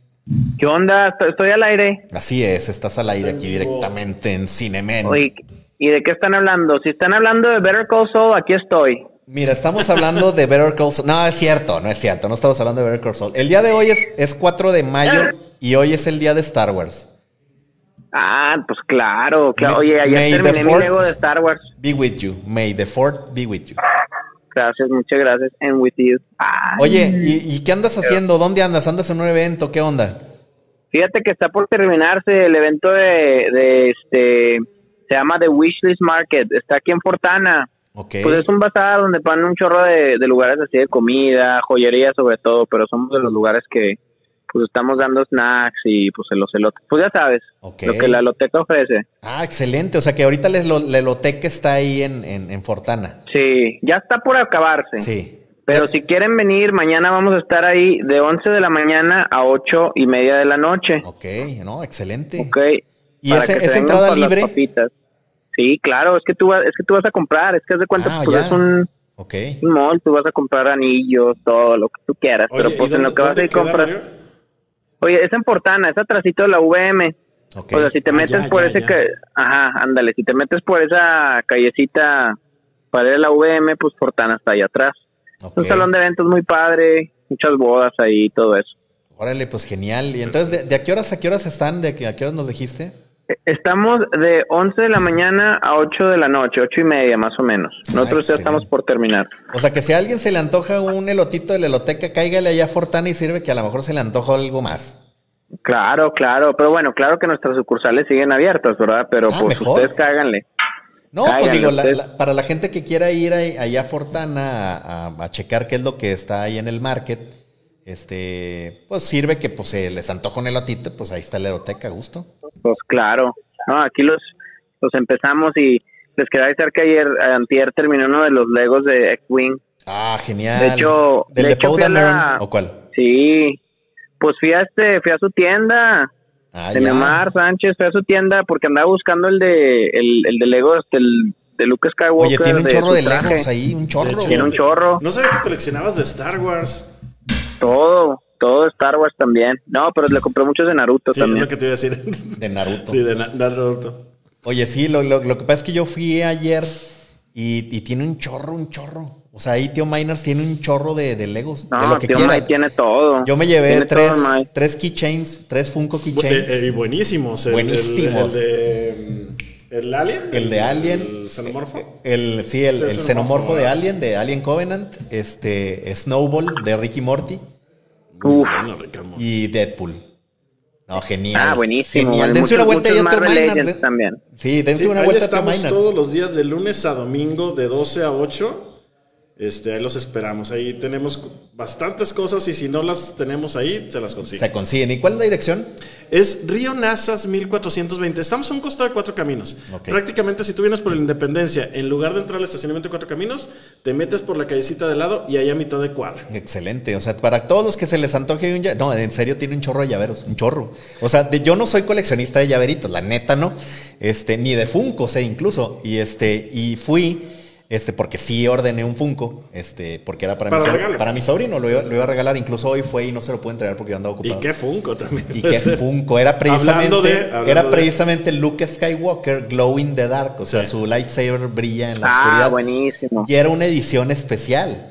¿Qué onda? Estoy, al aire. Así es, estás al aire aquí directamente en Cinemen. Oye, ¿y de qué están hablando? Si están hablando de Better Call Saul, aquí estoy. Mira, estamos hablando de Better Call Saul. No, es cierto, no es cierto. No estamos hablando de Better Call Saul. El día de hoy es, es 4 de mayo y hoy es el día de Star Wars. Ah, pues claro. claro. Oye, ayer May terminé mi Lego de Star Wars. Be with you. May the fourth be with you. Gracias, muchas gracias. And with you. Oye, ¿y, y qué andas haciendo? ¿Dónde andas? ¿Andas en un evento? ¿Qué onda? Fíjate que está por terminarse el evento de, de este, se llama The Wishlist Market, está aquí en Fortana. Ok. Pues es un bazar donde ponen un chorro de, de lugares así de comida, joyería sobre todo, pero somos de los lugares que pues estamos dando snacks y pues en los elotes. Pues ya sabes, lo que la loteca ofrece. Ah, excelente. O sea que ahorita la Eloteca está ahí en, en, en Fortana. Sí, ya está por acabarse. Sí. Pero si quieren venir, mañana vamos a estar ahí de 11 de la mañana a 8 y media de la noche. Ok, no, excelente. Ok. ¿Y Para ese- que se es vengan entrada las libre? papitas. Sí, claro, es que tú vas, es que tú vas a comprar, es que haz de cuenta, Ah, pues es un, Ok. un mall, tú vas a comprar anillos, todo lo que tú quieras, Oye, pero ¿y pues en lo que vas a ir compras. Oye, es en Portana, es atrásito de la VM. O sea, si te Ah, metes ya, por ya, ese ya. ca- ajá, ándale, si te metes por esa callecita para ir a la VM, pues Portana está ahí atrás. Un salón de eventos muy padre, muchas bodas ahí y todo eso. Órale, pues genial. ¿Y entonces de, de a qué horas a qué horas están? ¿De qué- a qué horas nos dijiste? Estamos de 11 de la mañana a 8 de la noche, ocho y media más o menos. Nosotros ya estamos por terminar. O sea que si a alguien se le antoja un elotito de la Eloteca, cáigale allá a Fortana y sirve que a lo mejor se le antoja algo más. Claro, claro, pero bueno, claro que nuestras sucursales siguen abiertas, ¿verdad? Pero Ah, pues mejor. ustedes cáganle. No, pues digo, la- la- para la gente que quiera ir allá a Fortana a, a- a checar qué es lo que está ahí en el market, este, pues sirve que pues se les antoja un elotito, pues ahí está la eloteca, a gusto. Pues claro. No, aquí los, los empezamos y les quería avisar que ayer, antier terminó uno de los Legos de X-Wing. Ah, genial. De hecho- ¿Del de de, hecho Poe fui a la- Dameron o cuál? Sí, pues fui a, este, fui a su tienda, Ah, de ya. Neymar Sánchez, fui a su tienda porque andaba buscando el de, el, el de Legos del, de Luke Skywalker. Oye, tiene un de chorro de legos ahí, un chorro. De hecho, Tiene un chorro. No sabía que coleccionabas de Star Wars. Todo, todo Star Wars también. No, pero le compré muchos de Naruto Sí, es también. lo que te iba a decir. De Naruto. Sí, de Na- Naruto. Oye, sí, lo, lo- lo que pasa es que yo fui ayer y, y tiene un chorro, un chorro. O sea, ahí Tío Miners tiene un chorro de, de Legos. de No, lo que tío quiera. Tiene todo. Yo me llevé tres, todo, tres keychains, tres Funko keychains. eh, eh, y buenísimos. El, Buenísimos. El, el de. ¿El Alien? El de Alien. El xenomorfo. El, sí, el, Sí, el es el xenomorfo morfo, de. Alien, de Alien Covenant, este, Snowball de Ricky Morty Uf. y Deadpool. No, genial. Ah, buenísimo. Genial. Dense una muchos- vuelta ahí a Marvel. Legends eh. también. Sí, dense Sí, una ahí vuelta a estamos todos los días de lunes a domingo de 12 a 8. Este, ahí los esperamos. Ahí tenemos bastantes cosas y si no las tenemos ahí, se las consiguen. Se consiguen. ¿Y cuál es la dirección? Es Río Nazas 1420. Estamos a un costado de Cuatro Caminos. Prácticamente si tú vienes por la Independencia, en lugar de entrar al estacionamiento de Cuatro Caminos, te metes por la callecita de lado y ahí a mitad de cuadra. Excelente. O sea, para todos los que se les antoje un No, en serio tiene un chorro de llaveros. Un chorro. O sea, de- yo no soy coleccionista de llaveritos, la neta no. Este, ni de Funko, sé incluso. Y este, y fui, este, porque sí ordené un Funko, este, porque era para, Para mi, so- regalo. para mi sobrino, lo iba, lo iba a regalar. Incluso hoy fue y no se lo pude entregar porque yo andaba Y ocupado. qué Funko también. Y qué Funko, era precisamente, Hablando de- hablando era de- precisamente Luke Skywalker Glow in the Dark, o sea, Sí. su lightsaber brilla en la Ah, oscuridad. buenísimo. Y era una edición especial.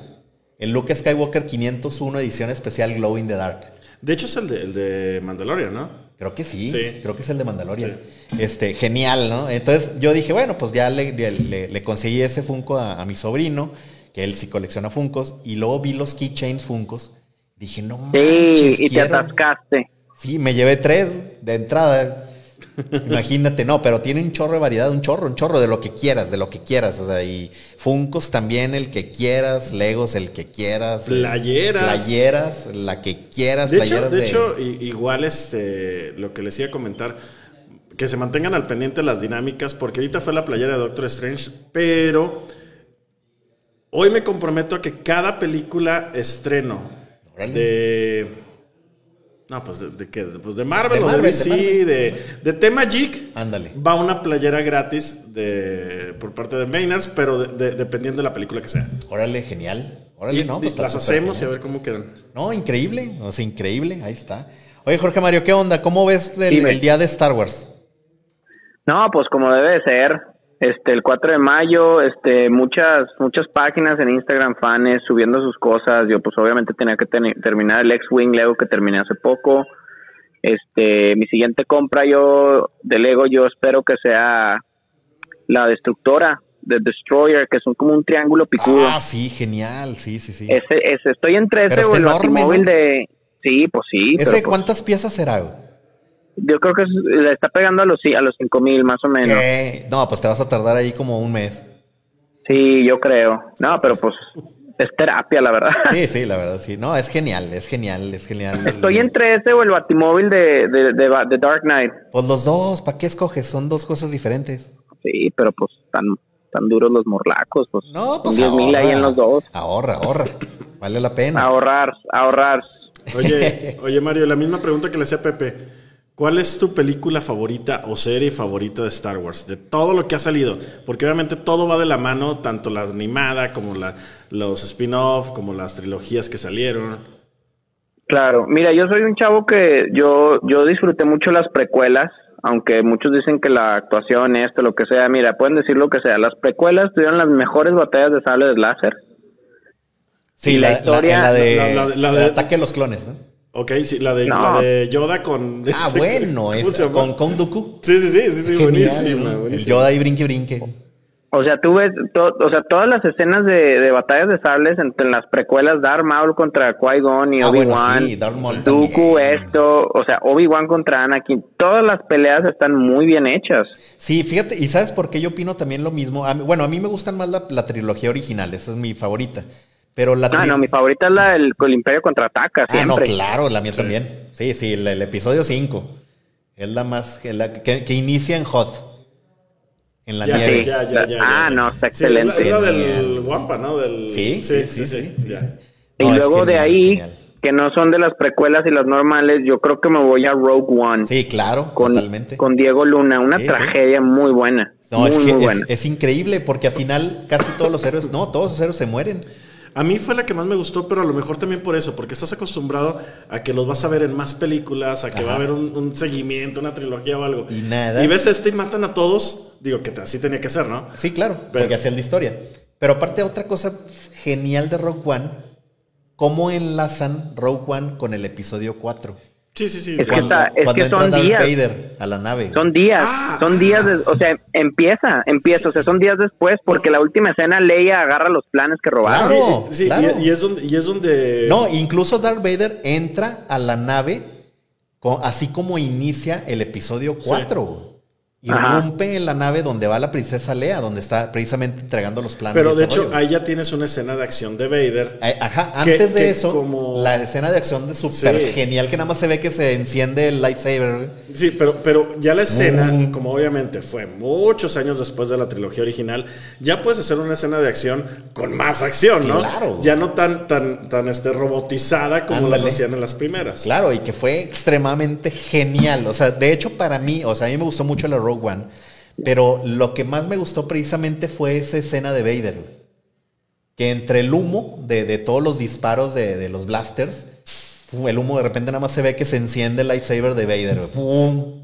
El Luke Skywalker 501 edición especial Glow in the Dark. De hecho es el de, el de Mandalorian, ¿no? Creo que sí, Sí. creo que es el de Mandalorian. Este, genial, ¿no? Entonces yo dije, bueno, pues ya le, le- le conseguí ese Funko a, a mi sobrino, que él sí colecciona Funkos, y luego vi los keychains Funkos. Dije, no manches, Sí, y te atascaste. Sí, me llevé tres de entrada. Imagínate, no, pero tiene un chorro de variedad, un chorro, un chorro de lo que quieras, de lo que quieras. O sea, y Funcos también el que quieras, Legos el que quieras. Playeras. Playeras, la que quieras, De hecho, playeras de hecho igual este, lo que les iba a comentar, que se mantengan al pendiente las dinámicas, porque ahorita fue la playera de Doctor Strange, pero hoy me comprometo a que cada película estreno de... No, pues de, de qué? Pues de Marvel De o Marvel, de de DC, Marvel. de, de tema Geek. Ándale. Va una playera gratis de, por parte de Maynards, pero de- de- dependiendo de la película que sea. Órale, genial. Órale, Y- no, pues las hacemos y a ver cómo quedan. No, increíble, o sea, increíble, ahí está. Oye, Jorge Mario, ¿qué onda? ¿Cómo ves el, el día de Star Wars? No, pues como debe de ser. Este, el 4 de mayo, este, muchas, muchas páginas en Instagram, fans subiendo sus cosas. Yo, pues obviamente tenía que ten- terminar el X-Wing Lego que terminé hace poco. Este, mi siguiente compra yo de Lego, yo espero que sea la destructora, The Destroyer, que son como un triángulo picudo. Ah, sí, genial, sí, sí, sí. Ese, ese, estoy entre Pero ese o el ¿no? de... Sí, pues sí. pero, ¿Ese pues, cuántas piezas será? Yo creo que le está pegando a los, a los 5000 más o menos. ¿Qué? No, pues te vas a tardar ahí como un mes. Sí, yo creo. No, pero pues es terapia, la verdad. Sí, sí, la verdad, sí. No, es genial, es genial, es genial. Estoy entre ese o el Batimóvil de, de, de, Dark Knight. Pues los dos, ¿para qué escoges? Son dos cosas diferentes. Sí, pero pues tan, tan duros los morlacos, pues. No, pues 10 mil ahí ahorra. en los dos. Ahorra, ahorra. Vale la pena. Ahorrar, ahorrar. Oye, oye Mario, la misma pregunta que le hacía a Pepe. ¿Cuál es tu película favorita o serie favorita de Star Wars? De todo lo que ha salido. Porque obviamente todo va de la mano, tanto la animada como la, los spin-off, como las trilogías que salieron. Claro, mira, yo soy un chavo que yo, yo disfruté mucho las precuelas, aunque muchos dicen que la actuación, esto, lo que sea, mira, pueden decir lo que sea. Las precuelas tuvieron las mejores batallas de sables láser. Sí, y la la, historia- la, la de, la- la- la la de- de ataque a los clones, ¿no? Ok, sí, la de, No. la de Yoda con... Ah, este- bueno, ¿cómo es se llama? con Count Dooku. Sí, sí, sí, sí, sí, buenísima. Yoda y brinque, brinque. O sea, tú ves, to- o sea, todas las escenas de, de batallas de sables entre las precuelas, Darth Maul contra Qui-Gon y Ah, bueno, Obi-Wan, sí, Darth Maul Dooku, también. esto, o sea, Obi-Wan contra Anakin, todas las peleas están muy bien hechas. Sí, fíjate, y ¿sabes por qué yo opino también lo mismo? A mí- bueno, a mí me gustan más la, la trilogía original, esa es mi favorita. Pero la Ah, no, mi favorita es la del el Imperio contraataca, Ah, no, claro, la mía también. Sí, sí, el, el episodio 5. Es la más. es la que, que inicia en Hoth. En la Ya, nieve. ya, ya, ya, Ah, ya. no, está Sí, es la- excelente. es la del Wampa, ¿no? Del... Sí, sí, sí, sí, sí, sí, ya. Y No, es luego de ahí, genial. que no son de las precuelas y las normales, yo creo que me voy a Rogue One. Sí, claro, con, totalmente. con Diego Luna, una Sí, sí. tragedia muy buena. No, muy, es, muy que es, buena. es increíble porque al final casi todos los héroes, no, todos los héroes se mueren. A mí fue la que más me gustó, pero a lo mejor también por eso, porque estás acostumbrado a que los vas a ver en más películas, a que Ajá. va a haber un, un seguimiento, una trilogía o algo. Y nada. Y ves este y matan a todos. Digo que así tenía que ser, ¿no? Sí, claro, Pero- porque hacía la historia. Pero aparte, otra cosa genial de Rogue One, cómo enlazan Rogue One con el episodio 4. Sí, sí, sí. Es que Cuando, está- es cuando que entra son Darth días. Vader a la nave. Son días, Ah, son días, de- o sea, empieza, empieza, o sea, son días después, porque la última escena Leia agarra los planes que robaron. Claro. Sí, sí, claro. Y, y es donde, y es donde... No, incluso Darth Vader entra a la nave co- así como inicia el episodio 4. Y Ajá. rompe en la nave donde va la princesa Lea, donde está precisamente entregando los planes. Pero de hecho, ahí ya tienes una escena de acción de Vader. Ajá, que- antes de que eso, como- la escena de acción de súper Sí. genial que nada más se ve que se enciende el lightsaber. Sí, pero, pero ya la escena, Mm. como obviamente fue muchos años después de la trilogía original, ya puedes hacer una escena de acción con más acción, ¿no? Claro. Ya no tan, tan, tan este, robotizada como las hacían en las primeras. Claro, y que fue extremadamente genial. O sea, de hecho, para mí, o sea, a mí me gustó mucho la Rogue One, pero lo que más me gustó precisamente fue esa escena de Vader. Que entre el humo de, de todos los disparos de, de los blasters, el humo de repente nada más se ve que se enciende el lightsaber de Vader. güey. ¡Pum!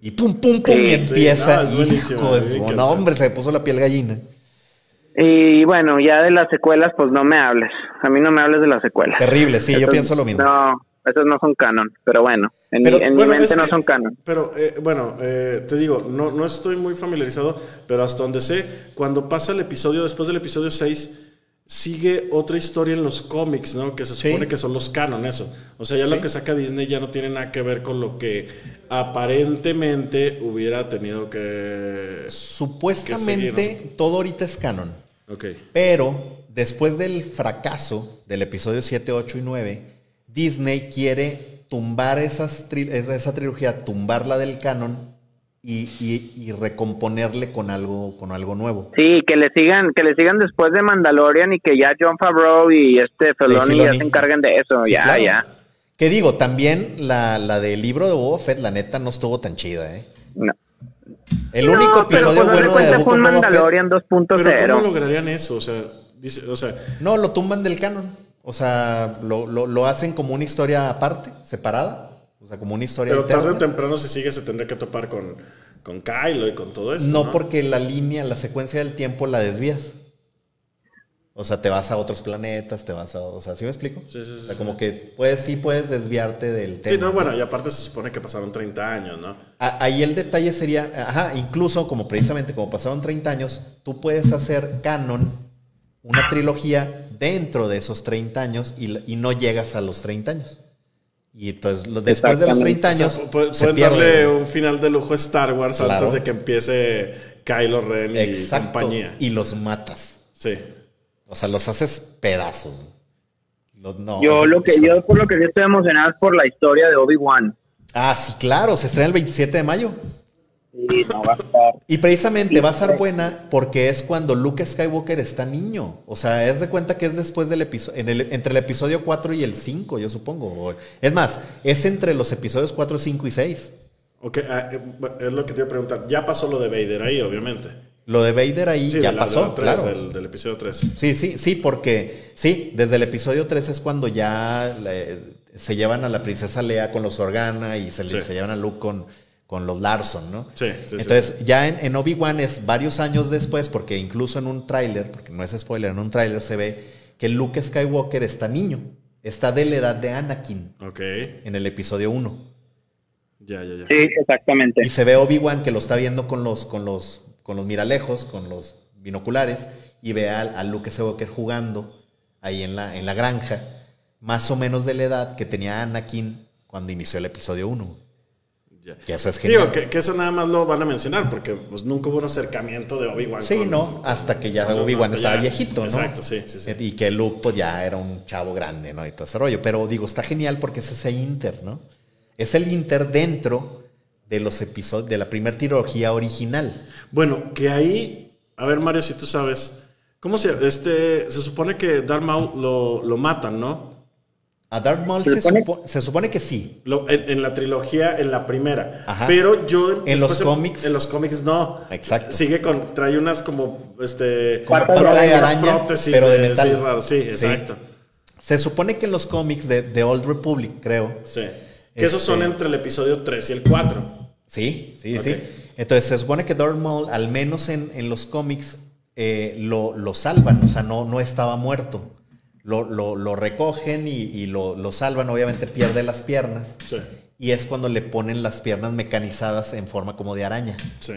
Y pum, pum, pum, Sí, y sí, empieza. no, es buenísimo, hijo de me su- encanta. No, hombre, se me puso la piel gallina. Y bueno, ya de las secuelas, pues no me hables. A mí no me hables de las secuelas. Terrible, sí, yo pienso lo mismo. No, esas no son canon, pero bueno, en, Pero, mi, en Bueno, mi mente es no que- son canon. Pero eh, bueno, eh, te digo, no, no estoy muy familiarizado, pero hasta donde sé, cuando pasa el episodio, después del episodio 6, sigue otra historia en los cómics, ¿no? Que se Sí. supone que son los canon, eso. O sea, ya lo que saca Disney ya no tiene nada que ver con lo que aparentemente hubiera tenido que... Supuestamente todo ahorita es canon. Ok. Pero después del fracaso del episodio 7, 8 y 9, Disney quiere tumbar esas tri- esa, esa trilogía, tumbarla del canon y, y- y recomponerle con algo, con algo nuevo. Sí, que le sigan, que le sigan después de Mandalorian y que ya John Favreau y este Filoni ya se encarguen de eso, Sí, ya, claro. ya. Que digo, también la, la del libro de Boba Fett, la neta, no estuvo tan chida, ¿eh? No. El No, único pero episodio de bueno de fue un of Boba Fett- Mandalorian Pero ¿cómo 2.0. lograrían eso? O sea, dice, o sea, No, lo tumban del canon. O sea, lo, lo- lo hacen como una historia aparte, separada. O sea, como una historia pero tarde o temprano si sigue se tendría que topar con, con Kylo y con todo esto. No, No, porque la línea, la secuencia del tiempo la desvías. O sea, te vas a otros planetas, te vas a... O sea, ¿sí me explico? Sí, sí, sí, O sea, como que puedes, sí puedes desviarte del tema. Sí, no, bueno, y aparte se supone que pasaron 30 años, ¿no? A- Ahí el detalle sería, ajá, incluso como precisamente como pasaron 30 años, tú puedes hacer canon una trilogía dentro de esos 30 años y, y no llegas a los 30 años. Y entonces lo- después de los 30 O sea, años se pueden pierde. darle un final de lujo a Star Wars Claro. antes de que empiece Kylo Ren y Exacto. compañía. Y los matas. Sí. O sea, los haces pedazos. Los- no, Yo o lo que yo por lo que sí estoy emocionado es por la historia de Obi-Wan. Ah, sí, claro, se estrena el 27 de mayo. Sí, no va a estar. Y precisamente va a ser buena porque es cuando Luke Skywalker está niño. O sea, es de cuenta que es después del episodio, entre el episodio 4 y el 5, yo supongo. Es más, es entre los episodios 4, 5 y 6. Ok, ah, eh, es lo que te iba a preguntar. Ya pasó lo de Vader ahí, obviamente. Lo de Vader ahí Sí, ya de la- de pasó, la tres, claro. Del, del episodio 3. Sí, sí, sí, porque sí, desde el episodio 3 es cuando ya le- se llevan a la princesa Lea con los Organa y se, le- Sí. se llevan a Luke con, con los Larson, ¿no? Sí, sí, sí, Entonces, ya en, en Obi-Wan es varios años después, porque incluso en un tráiler, porque no es spoiler, en un tráiler se ve que Luke Skywalker está niño, está de la edad de Anakin Ok. en el episodio 1. Ya, ya, ya. Sí, exactamente. Y se ve Obi-Wan que lo está viendo con los, con los, con los miralejos, con los binoculares, y ve a, Luke Skywalker jugando ahí en la, en la granja, más o menos de la edad que tenía Anakin cuando inició el episodio 1. Ya. Que eso es genial. Digo, que, que eso nada más lo van a mencionar porque pues, nunca hubo un acercamiento de Obi-Wan. Sí, con- no, hasta que ya Obi-Wan estaba ya. viejito, ¿no? Exacto, sí, sí, sí. Y que Luke pues ya era un chavo grande, ¿no? Y todo ese rollo. Pero digo, está genial porque es ese Inter, ¿no? Es el Inter dentro de los episodios, de la primera trilogía original. Bueno, que ahí, a ver Mario, si tú sabes, ¿cómo se, este, se supone que Darth Maul lo, lo matan, ¿no? A Darth Maul Se supone- supo- se supone que sí. Lo- en, en la trilogía, en la primera. Ajá. Pero yo... En los cómics. En los cómics no. Exacto. Sigue con... Trae unas como... Este... Como pata de araña, prótesis pero de metal. Sí, raro, sí, Sí. exacto. Se supone que en los cómics de, de Old Republic, creo. Sí. Que esos son Este- entre el episodio 3 y el 4. Sí, sí, sí. Entonces se supone que Darth Maul, al menos en, en los cómics, eh, lo, lo salvan, o sea, no, no estaba muerto. Lo, lo- lo recogen y, y lo, lo salvan, obviamente pierde las piernas. Sí, Y es cuando le ponen las piernas mecanizadas en forma como de araña. sí.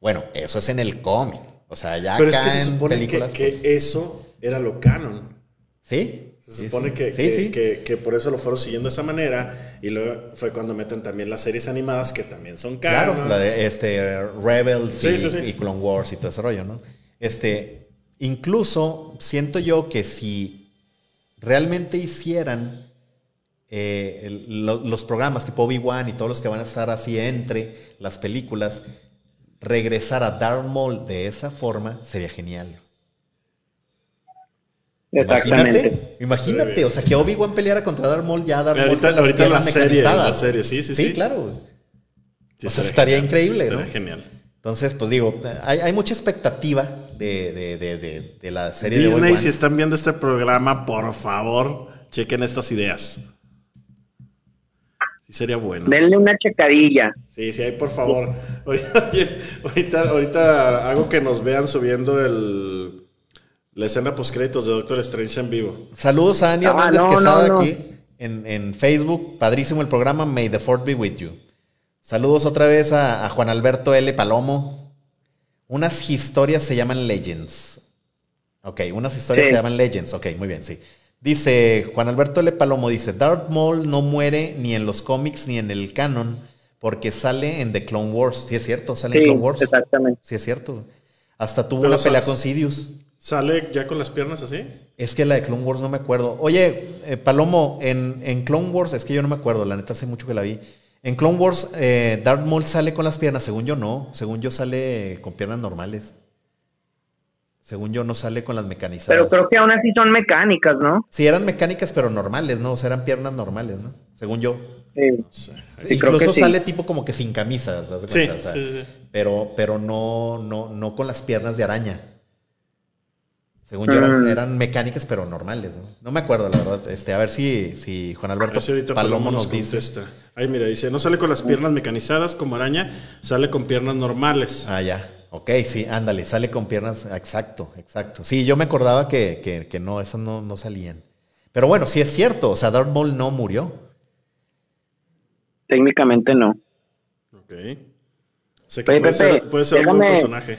Bueno, eso es en el cómic. O sea, ya Pero es que se supone que, pues, eso era lo canon. ¿Sí? Se supone sí. que, Sí, que, que- por eso lo fueron siguiendo de esa manera. Y luego fue cuando meten también las series animadas que también son Claro, canon. la de este, Rebels y, y Clone Wars y todo ese rollo, ¿no? Este, incluso siento yo que si realmente hicieran eh, el- lo- los programas tipo Obi-Wan y todos los que van a estar así entre las películas, regresar a Darth Maul de esa forma sería genial. Exactamente. Imagínate, imagínate, o sea, que Obi-Wan peleara contra Darth Maul ya Darth Maul Ahorita- las ahorita la serie, la serie, sí, sí, sí. claro. Sí, o sea, estaría estaría genial. increíble, Estaría ¿no? genial. Entonces, pues digo, hay, hay mucha expectativa de, de- de- de- de la serie de Disney, si están viendo este programa, por favor, chequen estas ideas. Sí, sería bueno. Denle una checadilla. Sí, sí, ahí por favor. Ahorita, oye, ahorita, ahorita hago que nos vean subiendo el, la escena post créditos de Doctor Strange en vivo. Saludos a Ani Ah, Hernández no, Quesada no, no. aquí en, en Facebook. Padrísimo el programa. May the Fourth be with you. Saludos otra vez a, a Juan Alberto L. Palomo. Unas historias se llaman Legends. Ok, unas historias Sí. se llaman Legends. Ok, muy bien, sí. Dice Juan Alberto L. Palomo, dice, Darth Maul no muere ni en los cómics ni en el canon porque sale en The Clone Wars. Sí es cierto, sale en Sí, Clone Wars. exactamente. Sí es cierto. Hasta tuvo Pero una pelea con Sidious. ¿Sale ya con las piernas así? Es que la de Clone Wars no me acuerdo. Oye, eh, Palomo, en, en Clone Wars, es que yo no me acuerdo, la neta hace mucho que la vi. En Clone Wars, eh, Darth Maul sale con las piernas, según yo no. Según yo sale con piernas normales. Según yo no sale con las mecanizadas. Pero creo que aún así son mecánicas, ¿no? Sí, eran mecánicas, pero normales, ¿no? O sea, eran piernas normales, ¿no? Según yo. Sí. No sé. Sí, creo Incluso sí. sale tipo como que sin camisas, ¿haz de Sí? O sea, sí, sí, sí. Pero, pero no, no, no con las piernas de araña. Según yo eran, Mm. eran mecánicas, pero normales, ¿no? No me acuerdo, la verdad. Este, a ver si, si Juan Alberto si Palomo nos dice. contesta. Ahí mira, dice, no sale con las piernas mecanizadas como araña, sale con piernas normales. Ah, ya. Ok, sí, ándale, sale con piernas. Exacto, exacto. Sí, yo me acordaba que, que, que no, esas no, no salían. Pero bueno, sí es cierto, o sea, Darth Maul no murió. Técnicamente no. Ok. Sé que Oye, puede, ser, puede ser un buen déjame- personaje.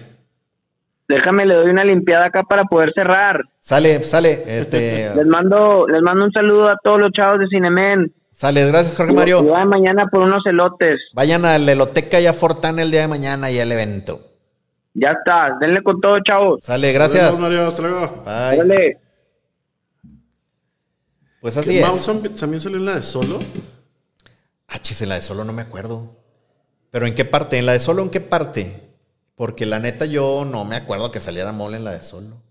Déjame, le doy una limpiada acá para poder cerrar. Sale, sale, este. Les mando, les mando un saludo a todos los chavos de Cinemen. sale, gracias Jorge Y Mario. mañana por unos elotes. Vayan a la Eloteca y a Fortán el día de mañana y al evento. Ya está, denle con todo, chavos. Sale, gracias. vemos, Mario, hasta luego. Bye. Dale. Pues así ¿Que es. Mauson también salió en la de Solo? Ah, chis, en la de solo no me acuerdo. ¿Pero en qué parte? ¿En la de solo en qué parte? Porque la neta yo no me acuerdo que saliera mole en la de solo.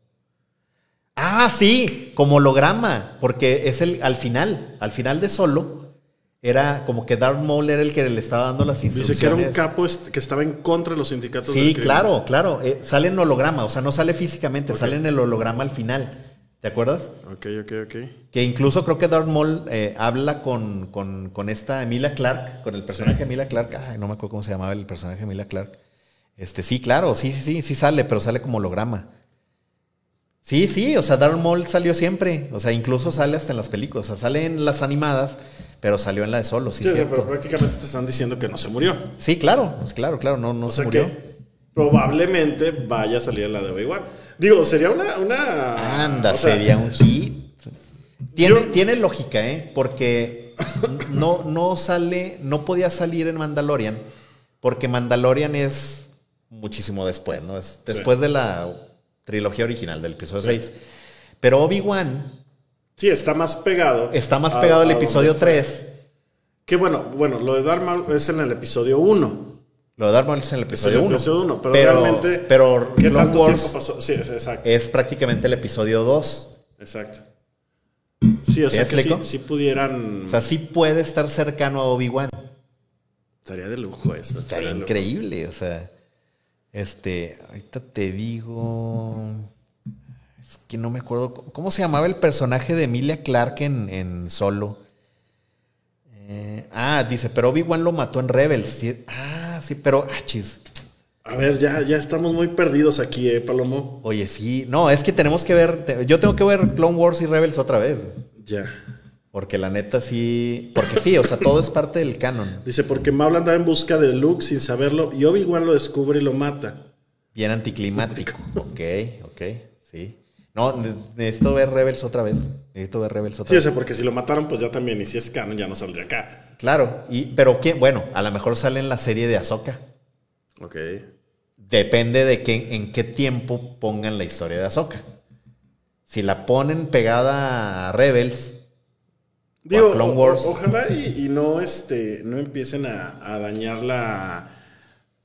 Ah, sí, como holograma, porque es el al final, al final de solo era como que Darth Maul era el que le estaba dando las Dice instrucciones. que era un capo que estaba en contra de los sindicatos. Sí, claro, claro, eh, sale en holograma, o sea, no sale físicamente, sale en el holograma al final. ¿Te acuerdas? Ok, ok, ok. Que incluso creo que Darth Maul eh, habla con, con, con esta Emilia Clark, con el personaje de Emilia Clark. Ay, no me acuerdo cómo se llamaba el personaje de Emilia Clark. Este, sí, claro, sí, sí, sí, sí sale, pero sale como holograma. Sí, sí, o sea, Darth Maul salió siempre. O sea, incluso sale hasta en las películas. O sea, sale en las animadas, pero salió en la de solo, sí, cierto. pero prácticamente te están diciendo que no se murió. Sí, claro, pues claro, claro, no, no O se sea murió. que probablemente vaya a salir en la de Obi-Wan. Digo, sería una. una Anda, o sea, sería un hit. Tiene, Yo- tiene lógica, ¿eh? Porque no, no sale, no podía salir en Mandalorian, porque Mandalorian es muchísimo después, ¿no? Es después de la trilogía original del episodio 6. Pero Obi-Wan Sí, está más pegado. está más a- pegado al episodio donde fue. 3. Que bueno, bueno, lo de Darth Maul es en el episodio 1. Lo de Darth Maul es en el episodio el 1. episodio pero realmente, Pero ¿Qué tanto Wars tiempo pasó? Sí, es, exacto. es prácticamente el episodio 2. Exacto. Sí, o ¿Sí sea que sí, sí pudieran. O sea, sí puede estar cercano a Obi-Wan. estaría de lujo eso. Estaría lujo. increíble, o sea. Este, ahorita te digo. Es que no me acuerdo. ¿Cómo se llamaba el personaje de Emilia Clarke en, en Solo? Eh, ah, dice, pero Obi-Wan lo mató en Rebels. Sí, ah, sí, pero. Ah, chis. A ver, ya, ya estamos muy perdidos aquí, eh, Palomo. Oye, sí. No, es que tenemos que ver. yo tengo que ver Clone Wars y Rebels otra vez. Ya. Porque la neta sí. Porque sí, o sea, todo es parte del canon. Dice, porque Maul andaba en busca de Luke sin saberlo y Obi-Wan lo descubre y lo mata. Bien anticlimático. ok, ok, sí. No, ne- necesito ver Rebels otra vez. Necesito ver Rebels otra Sí, o vez. sea, porque si lo mataron, pues ya también, y si es canon, ya no saldría acá. Claro, y, pero ¿qué? Bueno, a lo mejor sale en la serie de Ahsoka. Ok. Depende de qué, en qué tiempo pongan la historia de Ahsoka. Si la ponen pegada a Rebels, Digo, a Clone o- Wars. o- ojalá y, y no, este, no empiecen a, a dañar la,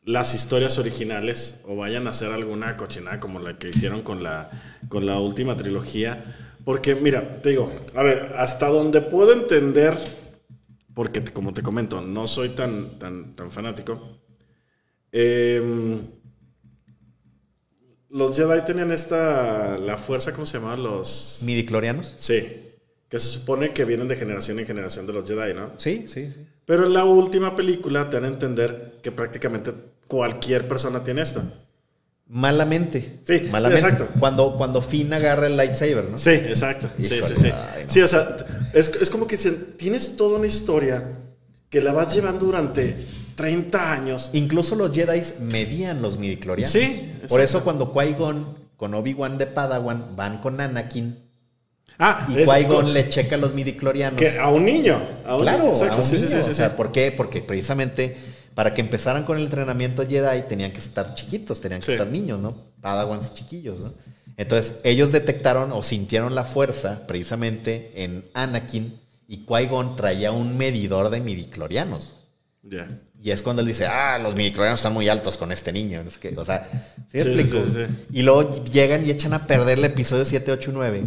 las historias originales o vayan a hacer alguna cochinada como la que hicieron con la, con la última trilogía. Porque, mira, te digo, a ver, hasta donde puedo entender, porque como te comento, no soy tan, tan, tan fanático. em, los Jedi tenían esta, la fuerza, ¿cómo se llama? Los... midiclorianos. Sí, que se supone que vienen de generación en generación de los Jedi, ¿no? Sí, sí, sí. Pero en la última película te dan a entender que prácticamente cualquier persona tiene esto. Malamente. Sí, malamente. exacto. Cuando, cuando Finn agarra el lightsaber, ¿no? Sí, exacto. Sí, Híjole, sí, sí. ay, no. Sí, o sea, es, es como que dicen, tienes toda una historia que la vas llevando durante 30 años. Incluso los Jedi medían los midiclorianos. Sí, Por exacto. eso cuando Qui-Gon con Obi-Wan de Padawan van con Anakin Ah, y Qui-Gon le checa los midiclorianos. que a un niño. A un Claro, niño, exacto. a un sí, niño. sí, sí, O sea. ¿por qué? Porque precisamente para que empezaran con el entrenamiento Jedi tenían que estar chiquitos, tenían que estar niños, ¿no? Padawans chiquillos, ¿no? Entonces, ellos detectaron o sintieron la fuerza precisamente en Anakin y Qui-Gon traía un medidor de midiclorianos. Ya. Y es cuando él dice, ah, los midiclorianos están muy altos con este niño. Es que, o sea, ¿sí me Sí, explico? sí, sí. Y luego llegan y echan a perder el episodio 7, 8 y 9.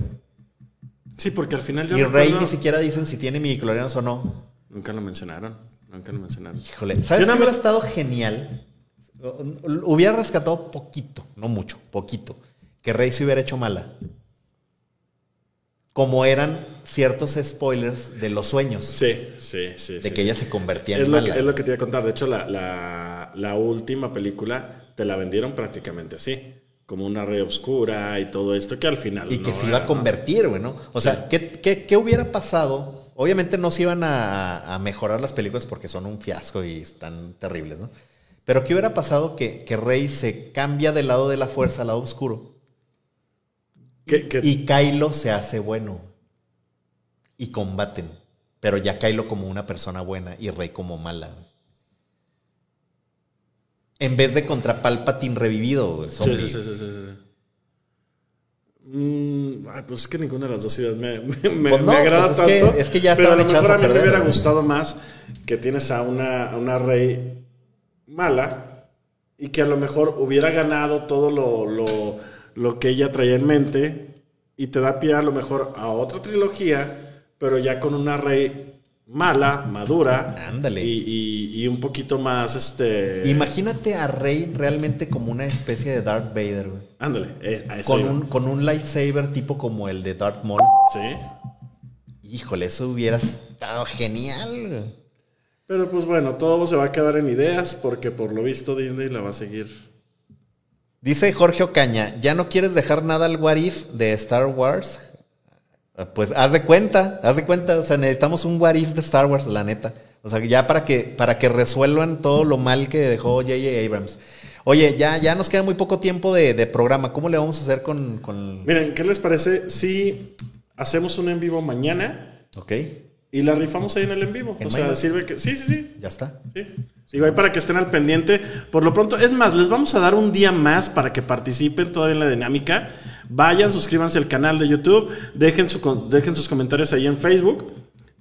Sí, porque al final yo Y Rey recuerdo- ni siquiera dicen si tiene midiclorianos o no. Nunca lo mencionaron. Nunca lo mencionaron. Híjole, ¿sabes qué nada hubiera estado genial? Hubiera rescatado poquito, no mucho, poquito. Que Rey se hubiera hecho mala. Como eran ciertos spoilers de los sueños. Sí, sí, sí. de sí, que sí. ella se convertía es en lo, mala. que, es lo que te iba a contar. De hecho, la, la, la última película te la vendieron prácticamente así. Como una rey oscura y todo esto que al final. Y que se iba a convertir, güey, ¿no? O sea, ¿qué, qué, qué hubiera pasado? Obviamente no se iban a, a mejorar las películas porque son un fiasco y están terribles, ¿no? Pero ¿qué hubiera pasado que, que Rey se cambia del lado de la fuerza al lado oscuro? Que- Y Kylo se hace bueno. Y combaten. Pero ya Kylo como una persona buena y Rey como mala. En vez de contra Palpatine revivido, Sí, zombie. sí, sí, sí, sí, sí. Mm, ay, pues es que ninguna de las dos ideas me, me, me- Pues no, me agrada pues es que- tanto. es que ya pero a lo mejor a mí me hubiera gustado más que tienes a una, a una rey mala y que a lo mejor hubiera ganado todo lo, lo, lo que ella traía en mente y te da pie a lo mejor a otra trilogía, pero ya con una rey mala, madura Ándale. Y, y- y un poquito más este Imagínate a Rey realmente como una especie de Darth Vader, güey. ándale eh, a eso Con iba. un, con un lightsaber tipo como el de Darth Maul. sí Híjole, eso hubiera estado genial. güey. Pero pues bueno, todo se va a quedar en ideas porque por lo visto Disney la va a seguir. Dice Jorge Ocaña, ¿ya no quieres dejar nada al What If de Star Wars? Pues haz de cuenta, haz de cuenta, o sea, necesitamos un What If de Star Wars, la neta. O sea, ya para que, para que resuelvan todo lo mal que dejó J.J. Abrams. Oye, ya, ya nos queda muy poco tiempo de, de programa. ¿Cómo le vamos a hacer con, con... Miren, ¿qué les parece si hacemos un en vivo mañana Ok, y la rifamos ahí en el en vivo? ¿En o sea, sirve que... Sí, sí, sí. ya está. Sí. Digo, ahí para que estén al pendiente. Por lo pronto, es más, les vamos a dar un día más para que participen todavía en la dinámica. Vayan, suscríbanse al canal de YouTube, dejen, su, dejen sus comentarios ahí en Facebook.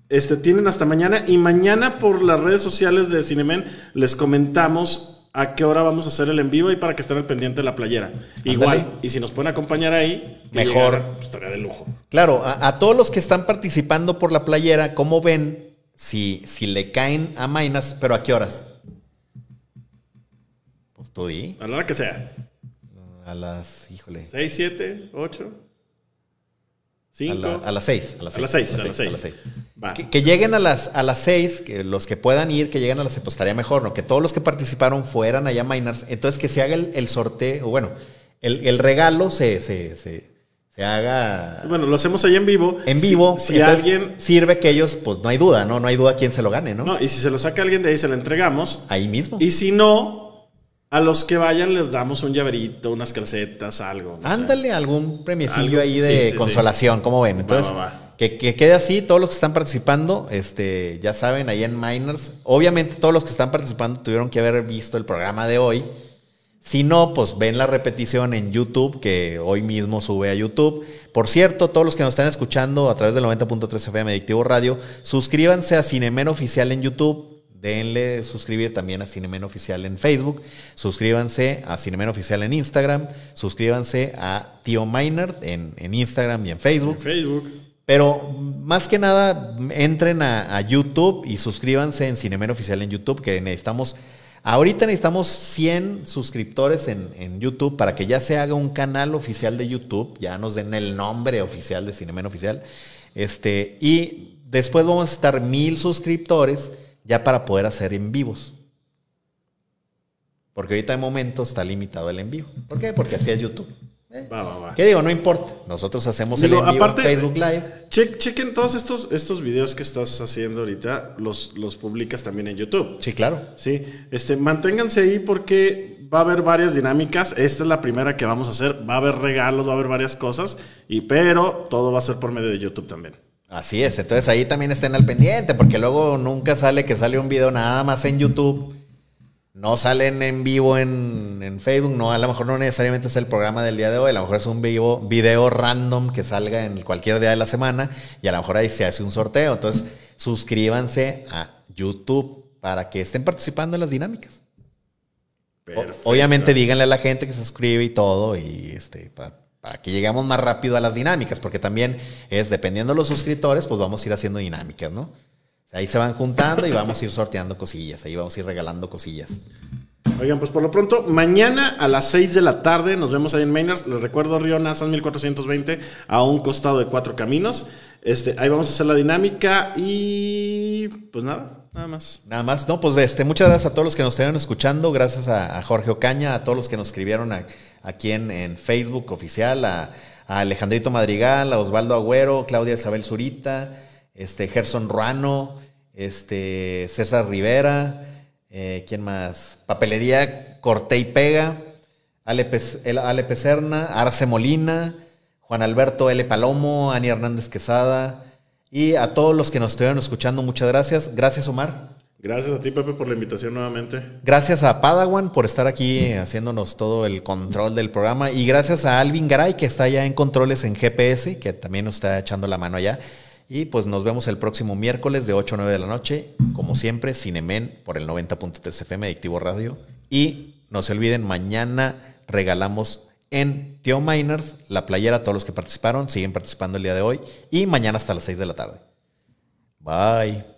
Este, tienen hasta mañana y mañana por las redes sociales de Cinemen les comentamos a qué hora vamos a hacer el en vivo y para que estén al pendiente de la playera. Igual, y si nos pueden acompañar ahí, Mejor. llegara, pues estaría de lujo. Claro, a, a todos los que están participando por la playera, ¿cómo ven si, si le caen a Minas, pero a qué horas? Pues tú di. A la hora que sea. A las, híjole. 6, 7, 8, A, 5. la- a las seis. A las A las seis. seis, a las seis. seis. Va. Que, que lleguen a las, a las seis, que los que puedan ir, que lleguen a las seis, pues estaría mejor, ¿no? Que todos los que participaron fueran allá a Miners. Entonces que se haga el, el sorteo, bueno, el, el regalo se, se, se, se haga Bueno, lo hacemos ahí en vivo. en Si- vivo. Si, entonces alguien. Sirve que ellos, pues no hay duda, ¿no? No hay duda quién se lo gane, ¿no? No, y si se lo saca alguien de ahí, se lo entregamos. Ahí mismo. Y si no, a los que vayan les damos un llaverito, unas calcetas, algo. no sé. Ándale, algún premiecillo Algo, ahí de sí, sí. consolación, ¿cómo ven? Entonces, va, va. Que, que quede así, todos los que están participando, este, ya saben, ahí en Miners. Obviamente todos los que están participando tuvieron que haber visto el programa de hoy. Si no, pues ven la repetición en YouTube, que hoy mismo sube a YouTube. Por cierto, todos los que nos están escuchando a través del 90.3 FM Adictivo Radio, suscríbanse a Cinemen Oficial en YouTube. Denle suscribir también a Cinemen Oficial en Facebook. Suscríbanse a Cinemen Oficial en Instagram. Suscríbanse a Tío Minard en, en Instagram y en Facebook. En Facebook. Pero más que nada, entren a, a YouTube y suscríbanse en Cinemen Oficial en YouTube, que necesitamos, ahorita necesitamos 100 suscriptores en, en YouTube para que ya se haga un canal oficial de YouTube, ya nos den el nombre oficial de Cinemen Oficial. Este, y después vamos a estar mil suscriptores ya para poder hacer en vivos. Porque ahorita de momento está limitado el en vivo. ¿Por qué? Porque así es YouTube. Eh, Va, va, va. ¿Qué digo? No importa. Nosotros hacemos Digo, el en vivo aparte- en Facebook Live. Che- chequen todos estos, estos videos que estás haciendo ahorita, los, los publicas también en YouTube. Sí, claro. Sí, este, manténganse ahí porque va a haber varias dinámicas. Esta es la primera que vamos a hacer. Va a haber regalos, va a haber varias cosas. Y pero todo va a ser por medio de YouTube también. Así es. Entonces ahí también estén al pendiente, porque luego nunca sale que sale un video nada más en YouTube. No salen en vivo en, en Facebook. No, a lo mejor no necesariamente es el programa del día de hoy. A lo mejor es un vivo, video random que salga en cualquier día de la semana. Y a lo mejor ahí se hace un sorteo. Entonces, suscríbanse a YouTube para que estén participando en las dinámicas. Perfecto. Obviamente díganle a la gente que se suscribe y todo, y este, para, para que lleguemos más rápido a las dinámicas, porque también es, dependiendo de los suscriptores, pues vamos a ir haciendo dinámicas, ¿no? Ahí se van juntando y vamos a ir sorteando cosillas, ahí vamos a ir regalando cosillas. Oigan, pues por lo pronto, mañana a las 6 de la tarde nos vemos ahí en Mainers. Les recuerdo, Río Nazan 1420, a un costado de cuatro caminos. Este, ahí vamos a hacer la dinámica y pues nada. nada más. Nada más. No, pues este, muchas gracias a todos los que nos estuvieron escuchando. Gracias a, a Jorge Ocaña, a todos los que nos escribieron a- aquí en, en Facebook oficial, a, Alejandrito Madrigal, a Osvaldo Agüero, Claudia Isabel Zurita, este, Gerson Ruano, este, César Rivera, eh, ¿quién más? Papelería Corte y Pega, Ale, Ale Pecerna, Arce Molina, Juan Alberto L. Palomo, Ani Hernández Quesada. Y a todos los que nos estuvieron escuchando, muchas gracias. Gracias, Omar. Gracias a ti, Pepe, por la invitación nuevamente. Gracias a Padawan por estar aquí haciéndonos todo el control del programa. Y gracias a Alvin Garay, que está ya en controles en GPS, que también nos está echando la mano allá. Y pues nos vemos el próximo miércoles de 8 a 9 de la noche. Como siempre, Cinemen por el 90.3 FM Adictivo Radio. Y no se olviden, mañana regalamos en Tio Miners la playera a todos los que participaron. Siguen participando el día de hoy. Y mañana hasta las 6 de la tarde. Bye.